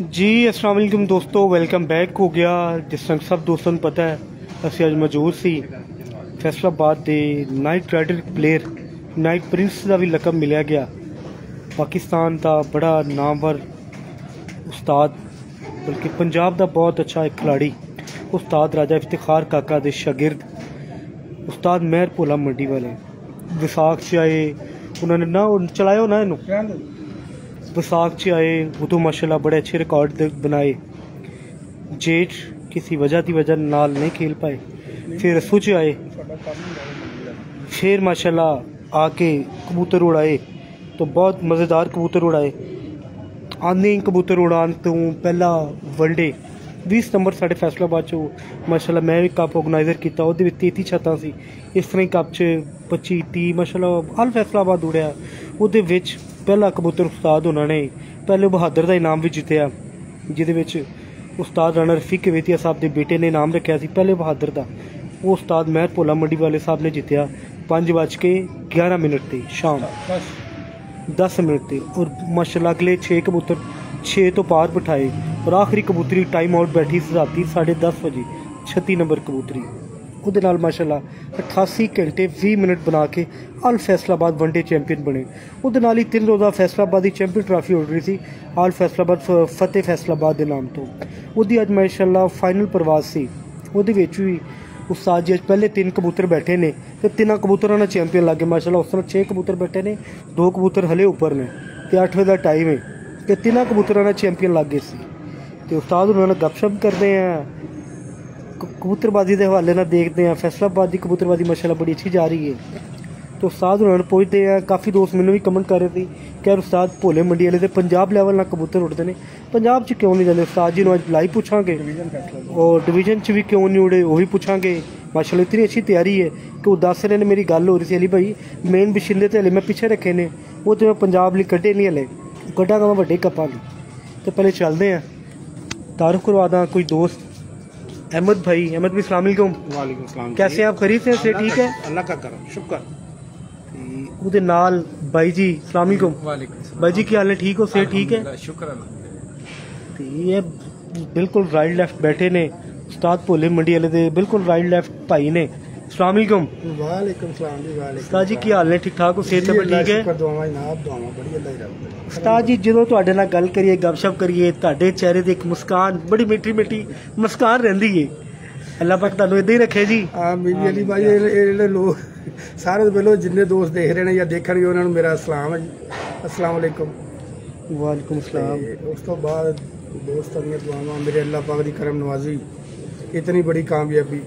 ਜੀ, ਅਸਲਾਮ ਵਾਲੇਕੁਮ ਦੋਸਤੋ welcome back ਹੋ ਗਿਆ। ਜਿਸ ਤਰ੍ਹਾਂ ਸਭ ਦੋਸਤਾਂ ਨੂੰ ਪਤਾ ਹੈ, ਅਸੀਂ ਅੱਜ ਮੌਜੂਦ ਸੀ ਫੈਸਲਾਬਾਦ ਦੇ knight rider player knight prince ਦਾ ਵੀ ਲਕਬ ਮਿਲਿਆ ਗਿਆ। ਪਾਕਿਸਤਾਨ ਦਾ ਬੜਾ ਨਾਮਵਰ ਉਸਤਾਦ, ਬਲਕਿ ਪੰਜਾਬ ਦਾ ਬਹੁਤ ਅੱਛਾ ਇੱਕ ਖਿਲਾੜੀ ਉਸਤਾਦ ਰਾਜਾ ਇਫਤਿਖਾਰ ਕਾਕਾ ਦੇ ਸ਼ਾਗਿਰਦ, ਉਸਤਾਦ ਮਹਿਰ ਭੋਲਾ ਮੰਡੀ ਵਾਲੇ। ਵਿਸਾਖ ਚ ਆਏ, ਉਹਨਾਂ ਨੇ ਨਾ ਉਹ ਚਲਾਇਓ ਨਾ ਇਹਨੂੰ बसाख च आए उदू माशाला बड़े अच्छे रिकॉर्ड बनाए। जेठ किसी वजह की वजह नाल नहीं खेल पाए। फिर रसू च आए। फिर माशाला आके कबूतर उड़ाए। तो बहुत मज़ेदार कबूतर उड़ाए। आने कबूतर उड़ान तो पहला वनडे 20 ਸਤੰਬਰ ਸਾਡੇ ਫੈਸਲਾਬਾਦ ਚ ਮਾਸ਼ਾਅੱਲਾ ਮੈਂ ਵੀ ਕੱਪ ਆਰਗੇਨਾਈਜ਼ਰ ਕੀਤਾ ਉਹਦੇ ਵਿੱਚ 33 ਛੱਤਾਂ ਸੀ। ਇਸ ਤਰ੍ਹਾਂ ਹੀ ਕੱਪ ਚ 25 30 ਮਾਸ਼ਾਅੱਲਾ ਹਲ ਫੈਸਲਾਬਾਦ ਉੜਿਆ। ਉਹਦੇ ਵਿੱਚ ਪਹਿਲਾ ਕਬੂਤਰ ਉਸਤਾਦ ਉਹਨਾਂ ਨੇ ਪਹਿਲੇ ਬਹਾਦਰ ਦਾ ਇਨਾਮ ਵੀ ਜਿੱਤਿਆ ਜਿਹਦੇ ਵਿੱਚ ਉਸਤਾਦ ਰਾਣਾ ਰਫੀਕ ਵੇਤੀਆ ਸਾਹਿਬ ਦੇ ਬੇਟੇ ਨੇ ਇਨਾਮ ਰੱਖਿਆ ਸੀ ਪਹਿਲੇ ਬਹਾਦਰ ਦਾ। ਉਹ ਉਸਤਾਦ ਮਹਿਰ ਭੋਲਾ ਮੰਡੀ ਵਾਲੇ ਸਾਹਿਬ ਨੇ ਜਿੱਤਿਆ 5 ਵੱਜ ਕੇ 11 ਮਿੰਟ ਤੇ ਸ਼ਾਮ। 10 ਮਿੰਟ ਤੇ ਔਰ ਮਾਸ਼ਾਅੱਲਾ ਅਗਲੇ 6 ਕਬੂਤਰ 6 ਤੋਂ ਪਾਰ ਬਿਠਾਏ ਔਰ ਆਖਰੀ ਕਬੂਤਰੀ ਟਾਈਮ ਆਊਟ ਬੈਠੀ ਸੀ ਰਾਤੀ 10:30 ਵਜੇ 36 ਨੰਬਰ ਕਬੂਤਰੀ। ਉਹਦੇ ਨਾਲ ਮਾਸ਼ਾਅੱਲਾ 88 ਘੰਟੇ 20 ਮਿੰਟ ਬਣਾ ਕੇ ਅਲ ਫੈਸਲਾਬਾਦ ਵਨਡੇ ਚੈਂਪੀਅਨ ਬਣੇ। ਉਹਦੇ ਨਾਲ ਹੀ ਤਿੰਨ ਰੋਜ਼ਾ ਫੈਸਲਾਬਾਦ ਦੀ ਚੈਂਪੀਅਨ ਟਰਾਫੀ ਉੱਡ ਰਹੀ ਸੀ, ਅਲ ਫੈਸਲਾਬਾਦ ਫਤਿਹ ਫੈਸਲਾਬਾਦ ਦੇ ਨਾਮ ਤੋਂ। ਉਹਦੀ ਅੱਜ ਮਾਸ਼ਾਅੱਲਾ ਫਾਈਨਲ ਪ੍ਰਵਾਸ ਸੀ। ਉਹਦੇ ਵਿੱਚ ਵੀ ਉਸਤਾਦ ਜੀ ਅੱਜ ਪਹਿਲੇ ਤਿੰਨ ਕਬੂਤਰ ਬੈਠੇ ਨੇ ਤੇ ਤਿੰਨਾਂ ਕਬੂਤਰਾਂ ਨਾਲ ਚੈਂਪੀਅਨ ਲੱਗੇ ਮਾਸ਼ਾਅੱਲਾ ਉਸ ਤਰ੍ਹਾਂ 6 ਕਬੂਤਰ ਬੈਠੇ ਨੇ, ਦੋ ਕਬੂਤਰ ਹਲੇ ਉੱਪਰ ਨੇ ਤੇ 8 ਵਜੇ ਦਾ ਟਾਈਮ ਹੈ। ਤੇ ਤਿੰਨਾਂ ਕਬੂਤਰਾਂ ਨਾਲ ਚੈਂਪੀਅਨ ਲੱਗ ਗਏ ਸੀ। ਤੇ ਉਸਤਾਦ ਉਹਨਾਂ ਨਾਲ ਗੱਪਸ਼ਪ ਕਰਦੇ ਆ। ਕਬੂਤਰਬਾਜ਼ੀ ਦੇ ਹਵਾਲੇ ਨਾਲ ਦੇਖਦੇ ਆ। ਫੈਸਲਾਬਾਦ ਦੀ ਕਬੂਤਰਬਾਜ਼ੀ ਮਾਸ਼ਾਅੱਲਾ ਬੜੀ ਅੱਛੀ ਜਾ ਰਹੀ ਹੈ ਤੇ ਉਸਤਾਦ ਉਹਨਾਂ ਨੂੰ ਪੁੱਛਦੇ ਆ। ਕਾਫੀ ਦੋਸਤ ਮੈਨੂੰ ਵੀ ਕਮੈਂਟ ਕਰ ਰਹੇ ਸੀ ਕਿ ਯਾਰ ਉਸਤਾਦ ਭੋਲੇ ਮੰਡੀ ਵਾਲੇ ਤੇ ਪੰਜਾਬ ਲੈਵਲ ਨਾਲ ਕਬੂਤਰ ਉੱਡਦੇ ਨੇ। ਪੰਜਾਬ 'ਚ ਕਿਉਂ ਨਹੀਂ ਜਾਂਦੇ? ਉਸਤਾਦ ਜੀ ਨੂੰ ਅੱਜ ਲਾਈਵ ਪੁੱਛਾਂਗੇ। ਔਰ ਡਿਵੀਜ਼ਨ 'ਚ ਵੀ ਕਿਉਂ ਨਹੀਂ ਉੜੇ ਉਹ ਵੀ ਪੁੱਛਾਂਗੇ। ਮਾਸ਼ਾਅੱਲਾ ਇਤਨੀ ਅੱਛੀ ਤਿਆਰੀ ਹੈ ਕਿ ਉਹ ਦੱਸ ਰਹੇ ਨੇ ਮੇਰੀ ਗੱਲ ਹੋ ਰਹੀ ਸੀ। ਅਲੀ ਭਾਈ ਮੇਨ ਬਿਸ਼ਿੰਦੇ ਤੇ ਹਲੇ ਮੈਂ ਪਿੱਛੇ ਰੱਖੇ ਨੇ। ਉਹ ਤੇ ਮੈਂ ਪੰਜਾਬ ਲਈ ਕੱਢੇ ਨਹੀਂ ਹਲੇ। ਗੱਡਾ ਕਮਾ ਵੱਡੇ ਕੱਪਾਂ ਦੀ ਤੇ ਪਹਿਲੇ ਚੱਲਦੇ ਆ तारुफ करवा दा कोई दोस्त अहमद भाई अहमद भाई सलाम वालेकुम सलाम कैसे आप खरीद हैं से ठीक है अल्लाह का करम शुक्र ਉਹਦੇ ਨਾਲ ਬਾਈ ਜੀ ਸਲਾਮ ਅਲੈਕੁਮ ਵਾਲੇਕੁਮ ਬਾਈ ਜੀ ਕੀ ਹਾਲ ਹੈ ਠੀਕ ਹੋ ਸੇ ਠੀਕ ਹੈ ਸ਼ੁਕਰ ਅੱਲਾਹ ਤੇ ਇਹ ਬਿਲਕੁਲ ਰਾਈਟ ਲੈਫਟ ਬੈਠੇ ਨੇ ਉਸਤਾਦ ਭੋਲੇ ਮੰਡੀ ਵਾਲੇ ਦੇ ਬਿਲਕੁਲ ਰਾਈਟ ਲੈਫਟ ਭਾਈ ਨੇ अस्सलाम वालेकुम वालेकुम सलाम जी वालेकुम ਉਸਤਾਦ ਜੀ ਕੀ ਹਾਲ ਨੇ? ਠੀਕ ਠਾਕ ਹੋ? ਸਿਹਤ ਤਬੀਅਤ ਠੀਕ ਹੈ? ਦੁਆਵਾਂ ਜਨਾਬ ਦੁਆਵਾਂ ਬੜੀ ਅੱਲਾਹ ਹੀ। ਰੱਬ ਉਸਤਾਦ ਜੀ ਜਦੋਂ ਤੁਹਾਡੇ ਨਾਲ ਗੱਲ ਕਰੀਏ ਗੱਪਸ਼ਪ ਕਰੀਏ ਤੁਹਾਡੇ ਚਿਹਰੇ ਤੇ ਇੱਕ ਮੁਸਕਾਨ ਬੜੀ ਮਿੱਠੀ ਮਿੱਠੀ ਮੁਸਕਾਨ ਰਹਿੰਦੀ ਏ। ਅੱਲਾਹ ਪਾਕ ਤੁਹਾਨੂੰ ਇਦਾਂ ਹੀ ਰੱਖੇ ਜੀ। ਆ ਮੀਰੀ ਅਲੀ ਭਾਈ ਇਹ ਜਿਹੜੇ ਲੋਕ ਸਾਰੇ ਪਹਿਲੋਂ ਜਿੰਨੇ ਦੋਸਤ ਦੇਖ ਰਹੇ ਨੇ ਜਾਂ ਦੇਖਣਗੇ ਉਹਨਾਂ ਨੂੰ ਮੇਰਾ ਸਲਾਮ ਹੈ ਜੀ। ਅਸਲਾਮ ਵਾਲੇਕੁਮ ਵਾਲੇਕੁਮ ਸਲਾਮ। ਉਸ ਤੋਂ ਬਾਅਦ ਦੋਸਤਾਂ ਦੀਆਂ ਦੁਆਵਾਂ ਮੇਰੇ ਅੱਲਾਹ ਪਾਕ ਦੀ ਕਰਮ ਨਵਾਜ਼ੀ ਇਤਨੀ ਬੜੀ ਕਾਮਯਾਬੀ।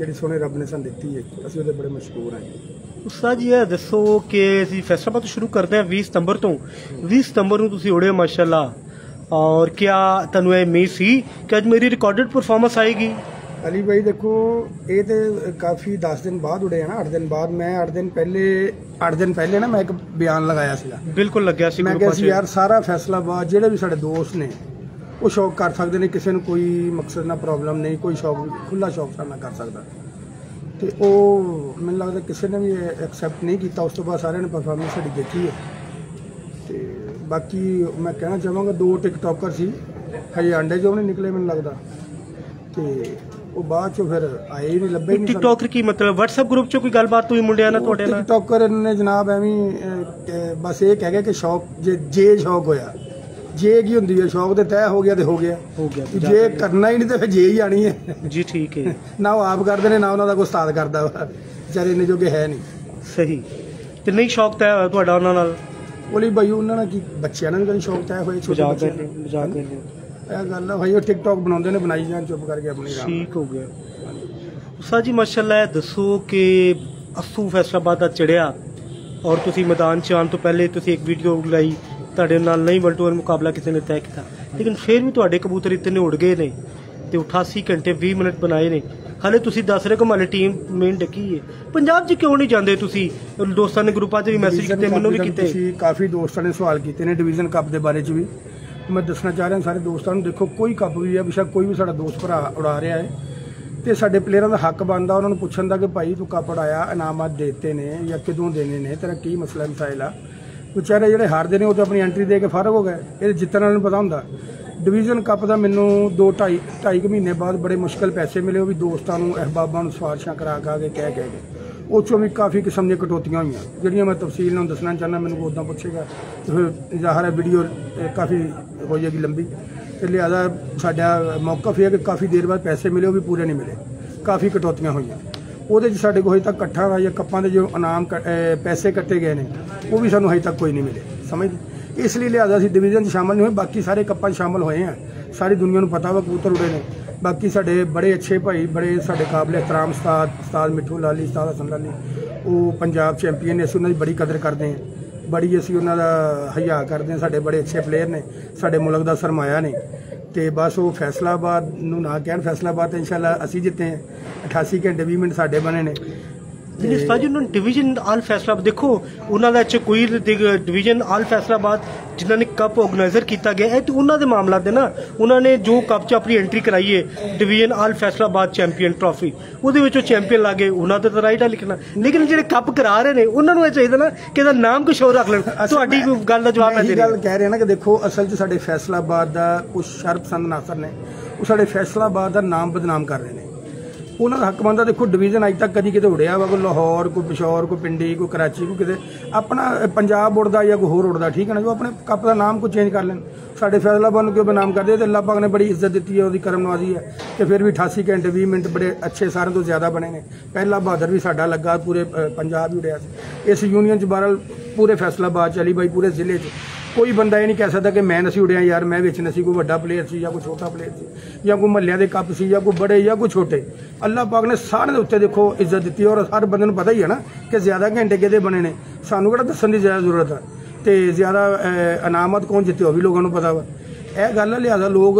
ਜਿਹੜੀ ਸੋਹਣੇ ਰੱਬ ਨੇ ਸਾਨੂੰ ਦਿੱਤੀ ਹੈ। ਅਸੀਂ ਉਹਦੇ ਬੜੇ ਮਸ਼ਕੂਰ ਹਾਂ ਜੀ। ਉਸਤਾਦ ਜੀ ਇਹ ਦੱਸੋ ਕਿ ਅਸੀਂ ਫੈਸਲਾਬਾਦ ਤੋਂ ਸ਼ੁਰੂ ਕਰਦੇ ਹਾਂ 20 ਸਤੰਬਰ ਤੋਂ। 20 ਸਤੰਬਰ ਨੂੰ ਤੁਸੀਂ ਉੜੇ ਮਾਸ਼ਾਅੱਲਾ। ਔਰ ਕਿਆ ਤੁਹਾਨੂੰ ਇਹ ਉਮੀਦ ਸੀ ਕਿ ਅੱਜ ਮੇਰੀ ਰਿਕਾਰਡਡ ਪਰਫਾਰਮੈਂਸ ਆਏਗੀ? ਅਲੀ ਭਾਈ ਦੇਖੋ ਇਹ ਤੇ ਕਾਫੀ 10 ਦਿਨ ਬਾਅਦ ਉੜੇ ਨਾ 8 ਦਿਨ ਬਾਅਦ। ਮੈਂ 8 ਦਿਨ ਪਹਿਲੇ 8 ਦਿਨ ਪਹਿਲੇ ਨਾ ਮੈਂ ਇੱਕ ਬਿਆਨ ਲਗਾਇਆ ਸੀਗਾ। ਬਿਲਕੁਲ ਲੱਗਿਆ ਸੀ ਮੈਂ ਕਿਹਾ ਸੀ ਯਾਰ ਸਾਰਾ ਫੈਸਲਾਬਾਦ ਜਿਹੜੇ ਵੀ ਸਾਡੇ ਦੋਸਤ ਨੇ ਉਹ ਸ਼ੌਕ ਕਰ ਸਕਦੇ ਨੇ ਕਿਸੇ ਨੂੰ ਕੋਈ ਮਕਸਦ ਨਾਲ ਪ੍ਰੋਬਲਮ ਨਹੀਂ ਕੋਈ ਸ਼ੌਕ ਖੁੱਲਾ ਸ਼ੌਕ ਸਾਡਾ ਕਰ ਸਕਦਾ। ਤੇ ਉਹ ਮੈਨੂੰ ਲੱਗਦਾ ਕਿਸੇ ਨੇ ਵੀ ਐਕਸੈਪਟ ਨਹੀਂ ਕੀਤਾ ਉਸ ਤੋਂ ਬਾਅਦ ਸਾਰਿਆਂ ਨੇ ਪਰਫਾਰਮੈਂਸ ਸਾਡੀ ਦੇਖੀ ਹੈ। ਤੇ ਬਾਕੀ ਮੈਂ ਕਹਿਣਾ ਚਾਹਾਂਗਾ ਦੋ ਟਿਕਟੋਕਰ ਸੀ ਹਜੇ ਆਂਡੇ ਜੋ ਨਹੀਂ ਨਿਕਲੇ ਮੈਨੂੰ ਲੱਗਦਾ। ਤੇ ਉਹ ਬਾਅਦ ਚੋਂ ਫਿਰ ਆਏ ਹੀ ਨਹੀਂ ਲੱਭੇ ਨਹੀਂ ਸਾਨੂੰ। ਟਿਕਟੋਕਰ ਕੀ ਮਤਲਬ WhatsApp ਗਰੁੱਪ 'ਚ ਕੋਈ ਗੱਲਬਾਤ ਹੋਈ ਮੁੰਡਿਆਂ ਨਾਲ ਤੁਹਾਡੇ ਨਾਲ? ਟਿਕਟੋਕਰ ਨੇ ਜਨਾਬ ਐਵੇਂ ਬਸ ਇਹ ਕਹਿ ਗਿਆ ਕਿ ਸ਼ੌਕ ਜੇ ਜੇ ਸ਼ੌਕ ਹੋਇਆ ਜੇ ਕੀ ਹੁੰਦੀ ਹੈ ਸ਼ੌਕ ਤੇ ਤੈਅ ਹੋ ਗਿਆ ਤੇ ਹੋ ਗਿਆ। ਹੋ ਗਿਆ ਵੀ ਜੇ ਕਰਨਾ ਹੀ ਨਹੀਂ ਤੇ ਫਿਰ ਜੇ ਹੀ ਆਣੀ ਹੈ। ਜੀ ਠੀਕ ਹੈ। ਨਾ ਉਹ ਆਪ ਕਰਦੇ ਨੇ ਨਾ ਉਹਨਾਂ ਦਾ ਕੋਈ ਉਸਤਾਦ ਕਰਦਾ ਵਾ। ਵਿਚਾਰੇ ਨੇ ਜੋਗੇ ਹੈ ਨਹੀਂ। ਸਹੀ। ਤੇ ਨਹੀਂ ਸ਼ੌਕ ਤੈਅ ਹੋਇਆ ਤੁਹਾਡਾ ਉਹਨਾਂ ਨਾਲ? ਬੋਲੀ ਭਾਈ ਉਹਨਾਂ ਨਾਲ ਕੀ ਬੱਚਿਆਂ ਨਾਲ ਕਦੀ ਸ਼ੌਕ ਤੈਅ ਹੋਏ ਛੋਟੇ ਬੱਚਿਆਂ ਨਾਲ। ਮਜ਼ਾਕ ਕਰਦੇ। ਇਹ ਗੱਲ ਆ ਭਾਈ ਉਹ ਟਿਕਟੌਕ ਬਣਾਉਂਦੇ ਨੇ ਬਣਾਈ ਜਾਣ ਚੁੱਪ ਕਰਕੇ ਆਪਣੀ ਰਾਮ ਠੀਕ ਹੋ ਗਿਆ। ਉਸਤਾਦ ਜੀ ਮਾਸ਼ਾਅੱਲਾ ਦੱਸੋ ਕਿ ਅਸੂ ਫੈਸਲਾਬਾਦ ਦਾ ਚੜਿਆ ਔਰ ਤੁਸੀਂ ਮੈਦਾਨ 'ਚ ਆਉਣ ਤੋਂ ਪਹਿਲੇ ਤੁਸੀਂ ਇੱਕ ਵੀਡੀਓ ਲਾਈ। ਤੁਹਾਡੇ ਨਾਲ ਨਹੀਂ ਵਨ ਟੂ ਵਨ ਮੁਕਾਬਲਾ ਕਿਸੇ ਨੇ ਤੈਅ ਕੀਤਾ। ਲੇਕਿਨ ਫਿਰ ਵੀ ਤੁਹਾਡੇ ਕਬੂਤਰ ਇਤਨੇ ਉੜ ਗਏ ਨੇ ਤੇ 88 ਘੰਟੇ 20 ਮਿੰਟ ਬਣਾਏ ਨੇ। ਹਾਲੇ ਤੁਸੀਂ ਦੱਸ ਰਹੇ ਕਿ ਮਾਲੇ ਟੀਮ ਮੇਨ ਡੱਕੀ ਹੈ ਪੰਜਾਬ 'ਚ ਕਿਉਂ ਨਹੀਂ ਜਾਂਦੇ ਤੁਸੀਂ? ਦੋਸਤਾਂ ਨੇ ਗਰੁੱਪਾਂ 'ਚ ਵੀ ਮੈਸੇਜ ਕੀਤੇ ਮੈਨੂੰ ਵੀ ਕੀਤੇ। ਤੁਸੀਂ ਕਾਫੀ ਦੋਸਤਾਂ ਨੇ ਸਵਾਲ ਕੀਤੇ ਨੇ ਡਿਵੀਜ਼ਨ ਕੱਪ ਦੇ ਬਾਰੇ ਚ ਵੀ। ਮੈਂ ਦੱਸਣਾ ਚਾਹ ਰਿਹਾ ਸਾਰੇ ਦੋਸਤਾਂ ਨੂੰ ਦੇਖੋ ਕੋਈ ਕੱਪ ਵੀ ਹੈ ਬਿਸ਼ੱਕ ਕੋਈ ਵੀ ਸਾਡਾ ਦੋਸਤ ਭਰਾ ਉਡਾ ਰਿਹਾ ਹੈ ਤੇ ਸਾਡੇ ਪਲੇਅਰਾਂ ਦਾ ਹੱਕ ਬਣਦਾ ਉਹਨਾਂ ਨੂੰ ਪੁੱਛਣ ਦਾ ਕਿ ਭਾਈ ਤੂੰ ਕੱਪ ਉਡਾਇਆ ਇਨਾਮਾਤ ਦੇਤੇ ਨੇ ਜਾਂ ਕਿਦੋਂ ਦੇਣੇ ਨੇ ਤੇਰਾ ਕੀ ਮਸਲਾ ਮਸਾਇਲ ਆ? ਵਿਚਾਰੇ ਜਿਹੜੇ ਹਾਰਦੇ ਨੇ, ਉਹ ਤਾਂ ਆਪਣੀ ਐਂਟਰੀ ਦੇ ਕੇ ਫ਼ਰਕ ਹੋ ਗਏ। ਇਹ ਜਿੱਤਣ ਵਾਲਿਆਂ ਨੂੰ ਪਤਾ ਹੁੰਦਾ। ਡਿਵੀਜ਼ਨ ਕੱਪ ਦਾ ਮੈਨੂੰ 2 2.5 2.5 ਮਹੀਨੇ ਬਾਅਦ ਬੜੇ ਮੁਸ਼ਕਲ ਪੈਸੇ ਮਿਲੇ, ਉਹ ਵੀ ਦੋਸਤਾਂ ਨੂੰ, ਅਹਿਬਾਬਾਂ ਨੂੰ ਸਿਫਾਰਿਸ਼ਾਂ ਕਰਾ ਕਰਾ ਕੇ ਕਹਿ ਕਹਿ ਕੇ। ਉਹ 'ਚੋਂ ਵੀ ਕਾਫੀ ਕਿਸਮ ਦੀਆਂ ਕਟੌਤੀਆਂ ਹੋਈਆਂ। ਜਿਹੜੀਆਂ ਮੈਂ ਤਫਸੀਲ ਨਾਲ ਦੱਸਣਾ ਚਾਹੁੰਦਾ, ਮੈਨੂੰ ਉਦਾਂ ਪੁੱਛੇਗਾ। ਤੇ ਫਿਰ ਜ਼ਾਹਰ ਹੈ ਵੀਡੀਓ ਕਾਫੀ ਹੋ ਜਾਏਗੀ ਲੰਬੀ। ਤੇ ਲਿਆਦਾ ਸਾਡਾ ਮੌਕਾ ਹੈ ਕਿ ਕਾਫੀ ਦੇਰ ਬਾਅਦ ਪੈਸੇ ਮਿਲੇ, ਉਹ ਵੀ ਪੂਰੇ ਨਹੀਂ ਮਿਲੇ। ਕਾਫੀ ਕਟੌਤੀਆਂ ਹੋਈਆਂ। ਉਹਦੇ 'ਚ ਸਾਡੇ ਕੋਲ ਹਜੇ ਤੱਕ ਇਕੱਠਾਂ ਦਾ ਜਾਂ ਕੱਪਾਂ ਦੇ ਜੋ ਇਨਾਮ ਕ- ਅਹ, ਪੈਸੇ ਕੱਟੇ ਗਏ ਨੇ, ਉਹ ਵੀ ਸਾਨੂੰ ਹਜੇ ਤੱਕ ਕੋਈ ਨਹੀਂ ਮਿਲੇ, ਸਮਝਦੇ? ਇਸ ਲਈ ਲਿਆਦਾ ਅਸੀਂ ਡਿਵੀਜ਼ਨ 'ਚ ਸ਼ਾਮਲ ਨਹੀਂ ਹੋਏ, ਬਾਕੀ ਸਾਰੇ ਕੱਪਾਂ 'ਚ ਸ਼ਾਮਲ ਹੋਏ ਆ। ਸਾਰੀ ਦੁਨੀਆ ਨੂੰ ਪਤਾ ਵਾ, ਕਬੂਤਰ ਉੜੇ ਨੇ। ਬਾਕੀ ਸਾਡੇ ਬੜੇ ਅੱਛੇ ਭਾਈ, ਬੜੇ ਸਾਡੇ ਕਾਬਲੇ ਇਤਰਾਮ ਉਸਤਾਦ ਉਸਤਾਦ ਮਿੱਠੂ ਲਾਲੀ, ਉਸਤਾਦ ਹਸਨ ਲਾਲੀ, ਉਹ ਪੰਜਾਬ ਚੈਂਪੀਅਨ ਨੇ, ਅਸੀਂ ਉਹਨਾਂ ਦੀ ਬੜੀ ਕਦਰ ਕਰਦੇ ਹਾਂ। ਬੜੀ ਅਸੀਂ ਉਹਨਾਂ ਦਾ ਹਯਾ ਕਰਦੇ ਹਾਂ, ਸਾਡੇ ਬੜੇ ਅੱਛੇ ਪਲੇਅਰ ਨੇ, ਸਾਡੇ ਮੁਲਕ ਦਾ ਸਰਮਾਇਆ ਨੇ। ਤੇ ਬਸ ਉਹ ਫੈਸਲਾਬਾਦ ਨੂੰ ਨਾ ਕਹਿਣ, ਫੈਸਲਾਬਾਦ ਤੇ ਇਨਸ਼ਾਅੱਲਾ ਅਸੀਂ ਜਿੱਤੇ ਹਾਂ। 88 ਘੰਟੇ 20 ਮਿੰਟ ਸਾਡੇ ਬਣੇ ਨੇ। ਸਤਾਜੀ ਉਹਨਾਂ ਡਿਵੀਜ਼ਨ ਆਲ ਫੈਸਲਾਬਾਦ ਦੇਖੋ ਉਹਨਾਂ ਦਾ ਚ ਕੋਈ ਡਿਵੀਜ਼ਨ ਆਲ ਫੈਸਲਾਬਾਦ ਜਿਨ੍ਹਾਂ ਨੇ ਕੱਪ ਆਰਗੇਨਾਈਜ਼ਰ ਕੀਤਾ ਗਿਆ ਇਹ ਤੇ ਉਹਨਾਂ ਦੇ ਮਾਮਲਾ ਦੇ ਨਾ ਉਹਨਾਂ ਨੇ ਜੋ ਕੱਪ 'ਚ ਆਪਣੀ ਐਂਟਰੀ ਕਰਾਈ ਹੈ division all Faisalabad champion trophy ਉਹਦੇ ਵਿੱਚ ਉਹ ਚੈਂਪੀਅਨ ਲੱਗੇ ਉਹਨਾਂ ਦਾ ਤਾਂ ਰਾਈਟ ਆ ਲਿਖਣਾ ਲੇਕਿਨ ਜਿਹੜੇ ਕੱਪ ਕਰਾ ਰਹੇ ਨੇ ਉਹਨਾਂ ਨੂੰ ਇਹ ਚਾਹੀਦਾ ਨਾ ਕਿ ਇਹਦਾ ਨਾਮ ਕੁਛ ਹੋਰ ਰੱਖ ਲੈਣ। ਤੁਹਾਡੀ ਗੱਲ ਦਾ ਜਵਾਬ ਮੈਂ ਦੇ ਗੱਲ ਕਹਿ ਰਿਹਾ ਨਾ ਕਿ ਦੇਖੋ ਅਸਲ 'ਚ ਸਾਡੇ ਫੈਸਲਾਬਾਦ ਦਾ ਕੁਝ ਸ਼ਰਪਸੰਦ ਨਾਸਰ ਨੇ ਉਹ ਸਾਡੇ ਫੈਸਲਾਬਾਦ ਦਾ ਨਾਮ ਬਦਨਾਮ ਕਰ ਰਹੇ ਨੇ। ਉਹਨਾਂ ਦਾ ਹੱਕ ਬਣਦਾ। ਦੇਖੋ ਡਿਵੀਜ਼ਨ ਅੱਜ ਤੱਕ ਕਦੀ ਕਿਤੇ ਉੜਿਆ ਵਾ, ਕੋਈ ਲਾਹੌਰ, ਕੋਈ ਪਿਸ਼ੌਰ, ਕੋਈ ਪਿੰਡੀ, ਕੋਈ ਕਰਾਚੀ, ਕੋਈ ਕਿਤੇ। ਆਪਣਾ ਪੰਜਾਬ ਉੜਦਾ ਜਾਂ ਕੋਈ ਹੋਰ ਉੜਦਾ, ਠੀਕ ਹੈ ਨਾ? ਜੋ ਆਪਣੇ ਕੱਪ ਦਾ ਨਾਮ ਕੋਈ ਚੇਂਜ ਕਰ ਲੈਣ। ਸਾਡੇ ਫੈਸਲਾਬਾਦ ਨੂੰ ਕਿਉਂ ਬਦਨਾਮ ਕਰਦੇ? ਤੇ ਅੱਲਾਹ ਪਾਕ ਨੇ ਬੜੀ ਇੱਜ਼ਤ ਦਿੱਤੀ ਹੈ, ਉਹਦੀ ਕਰਮ ਨਵਾਜ਼ੀ ਹੈ। ਤੇ ਫਿਰ ਵੀ 88 ਘੰਟੇ 20 ਮਿੰਟ ਬੜੇ ਅੱਛੇ ਸਾਰਿਆਂ ਤੋਂ ਜ਼ਿਆਦਾ ਬਣੇ ਨੇ। ਪਹਿਲਾ ਬਹਾਦਰ ਵੀ ਸਾਡਾ ਲੱਗਾ, ਪੂਰੇ ਪੰਜਾਬ ਹੀ ਉੜਿਆ ਸੀ। ਇਸ ਯੂਨੀਅਨ ਚ ਬਹਰਹਾਲ ਪੂਰੇ ਫੈਸਲਾਬਾਦ ਚਲੀ ਅਲੀ ਬਾਈ ਪੂਰੇ ਜ਼ਿਲ੍ਹੇ ਚ। ਕੋਈ ਬੰਦਾ ਇਹ ਨਹੀਂ ਕਹਿ ਸਕਦਾ ਕਿ ਮੈਂ ਨਸੀ ਉੜਿਆ ਯਾਰ ਮੈਂ ਵਿੱਚ ਨਸੀ ਕੋਈ ਵੱਡਾ ਪਲੇਅਰ ਸੀ ਜਾਂ ਕੋਈ ਛੋਟਾ ਪਲੇਅਰ ਸੀ ਜਾਂ ਕੋਈ ਮਹੱਲਿਆਂ ਦੇ ਕੱਪ ਸੀ ਜਾਂ ਕੋਈ ਬੜੇ ਜਾਂ ਕੋਈ ਛੋਟੇ। ਅੱਲਾਹ ਪਾਕ ਨੇ ਸਾਰਿਆਂ ਦੇ ਉੱਤੇ ਦੇਖੋ ਇੱਜ਼ਤ ਦਿੱਤੀ ਔਰ ਹਰ ਬੰਦੇ ਨੂੰ ਪਤਾ ਹੀ ਹੈ ਨਾ ਕਿ ਜ਼ਿਆਦਾ ਘੰਟੇ ਕਿਹਦੇ ਬਣੇ ਨੇ। ਸਾਨੂੰ ਕਿਹੜਾ ਦੱਸਣ ਦੀ ਜ਼ਿਆਦਾ ਜ਼ਰੂਰਤ ਹੈ ਤੇ ਜ਼ਿਆਦਾ ਅਹ, ਇਨਾਮਤ ਕੌਣ ਜਿੱਤੇ ਉਹ ਵੀ ਲੋਕਾਂ ਨੂੰ ਪਤਾ ਵਾ। ਇਹ ਗੱਲ ਹੈ ਲਿਆਦਾ ਲੋਕ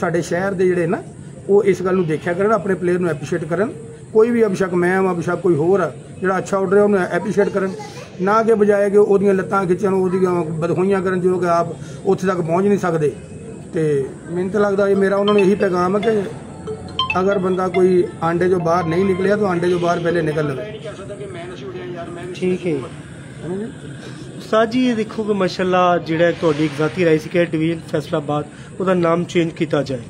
ਸਾਡੇ ਸ਼ਹਿਰ ਦੇ ਜਿਹੜੇ ਨਾ ਉਹ ਇਸ ਗੱਲ ਨੂੰ ਦੇਖਿਆ ਕਰਨ ਆਪਣੇ ਪਲੇਅਰ ਨੂੰ ਐਪਰੀਸ਼ੀਏਟ ਕਰਨ। ਕੋਈ ਵੀ ਅਭਿਸ਼ਕ ਮੈਂ ਹਾਂ ਅਭਿਸ਼ਕ ਕੋਈ ਹੋਰ ਆ ਜਿਹੜਾ ਅੱਛਾ ਉੱਡ ਰਿਹਾ ਉਹਨੂੰ ਐਪਰੀਸ਼ੀਏਟ ਕਰਨ। ਨਾ ਕਿ ਬਜਾਏ ਕਿ ਉਹਦੀਆਂ ਲੱਤਾਂ ਖਿੱਚਣ ਉਹਦੀਆਂ ਬਦਖੋਈਆਂ ਕਰਨ ਜੋ ਕਿ ਆਪ ਉੱਥੇ ਤੱਕ ਪਹੁੰਚ ਨਹੀਂ ਸਕਦੇ। ਤੇ ਮੈਨੂੰ ਤਾਂ ਲੱਗਦਾ ਇਹ ਮੇਰਾ ਉਹਨਾਂ ਨੂੰ ਇਹੀ ਪੈਗਾਮ ਹੈ ਕਿ ਅਗਰ ਬੰਦਾ ਕੋਈ ਆਂਡੇ ਜੋ ਬਾਹਰ ਨਹੀਂ ਨਿਕਲਿਆ ਤਾਂ ਆਂਡੇ ਜੋ ਬਾਹਰ ਪਹਿਲੇ ਨਿਕਲ ਲਵੇ। ਠੀਕ ਹੈ ਉਸਤਾਦ ਜੀ ਇਹ ਦੇਖੋ ਕਿ ਮਾਸ਼ਾਅੱਲਾ ਜਿਹੜਾ ਤੁਹਾਡੀ ਇੱਕ ਜ਼ਾਤੀ ਰਾਏ ਸੀ ਕਿ ਡਿਵੀਜ਼ਨ ਫੈਸਲਾਬਾਦ ਉਹਦਾ ਨਾਮ ਚੇਂਜ ਕੀਤਾ ਜਾਏ।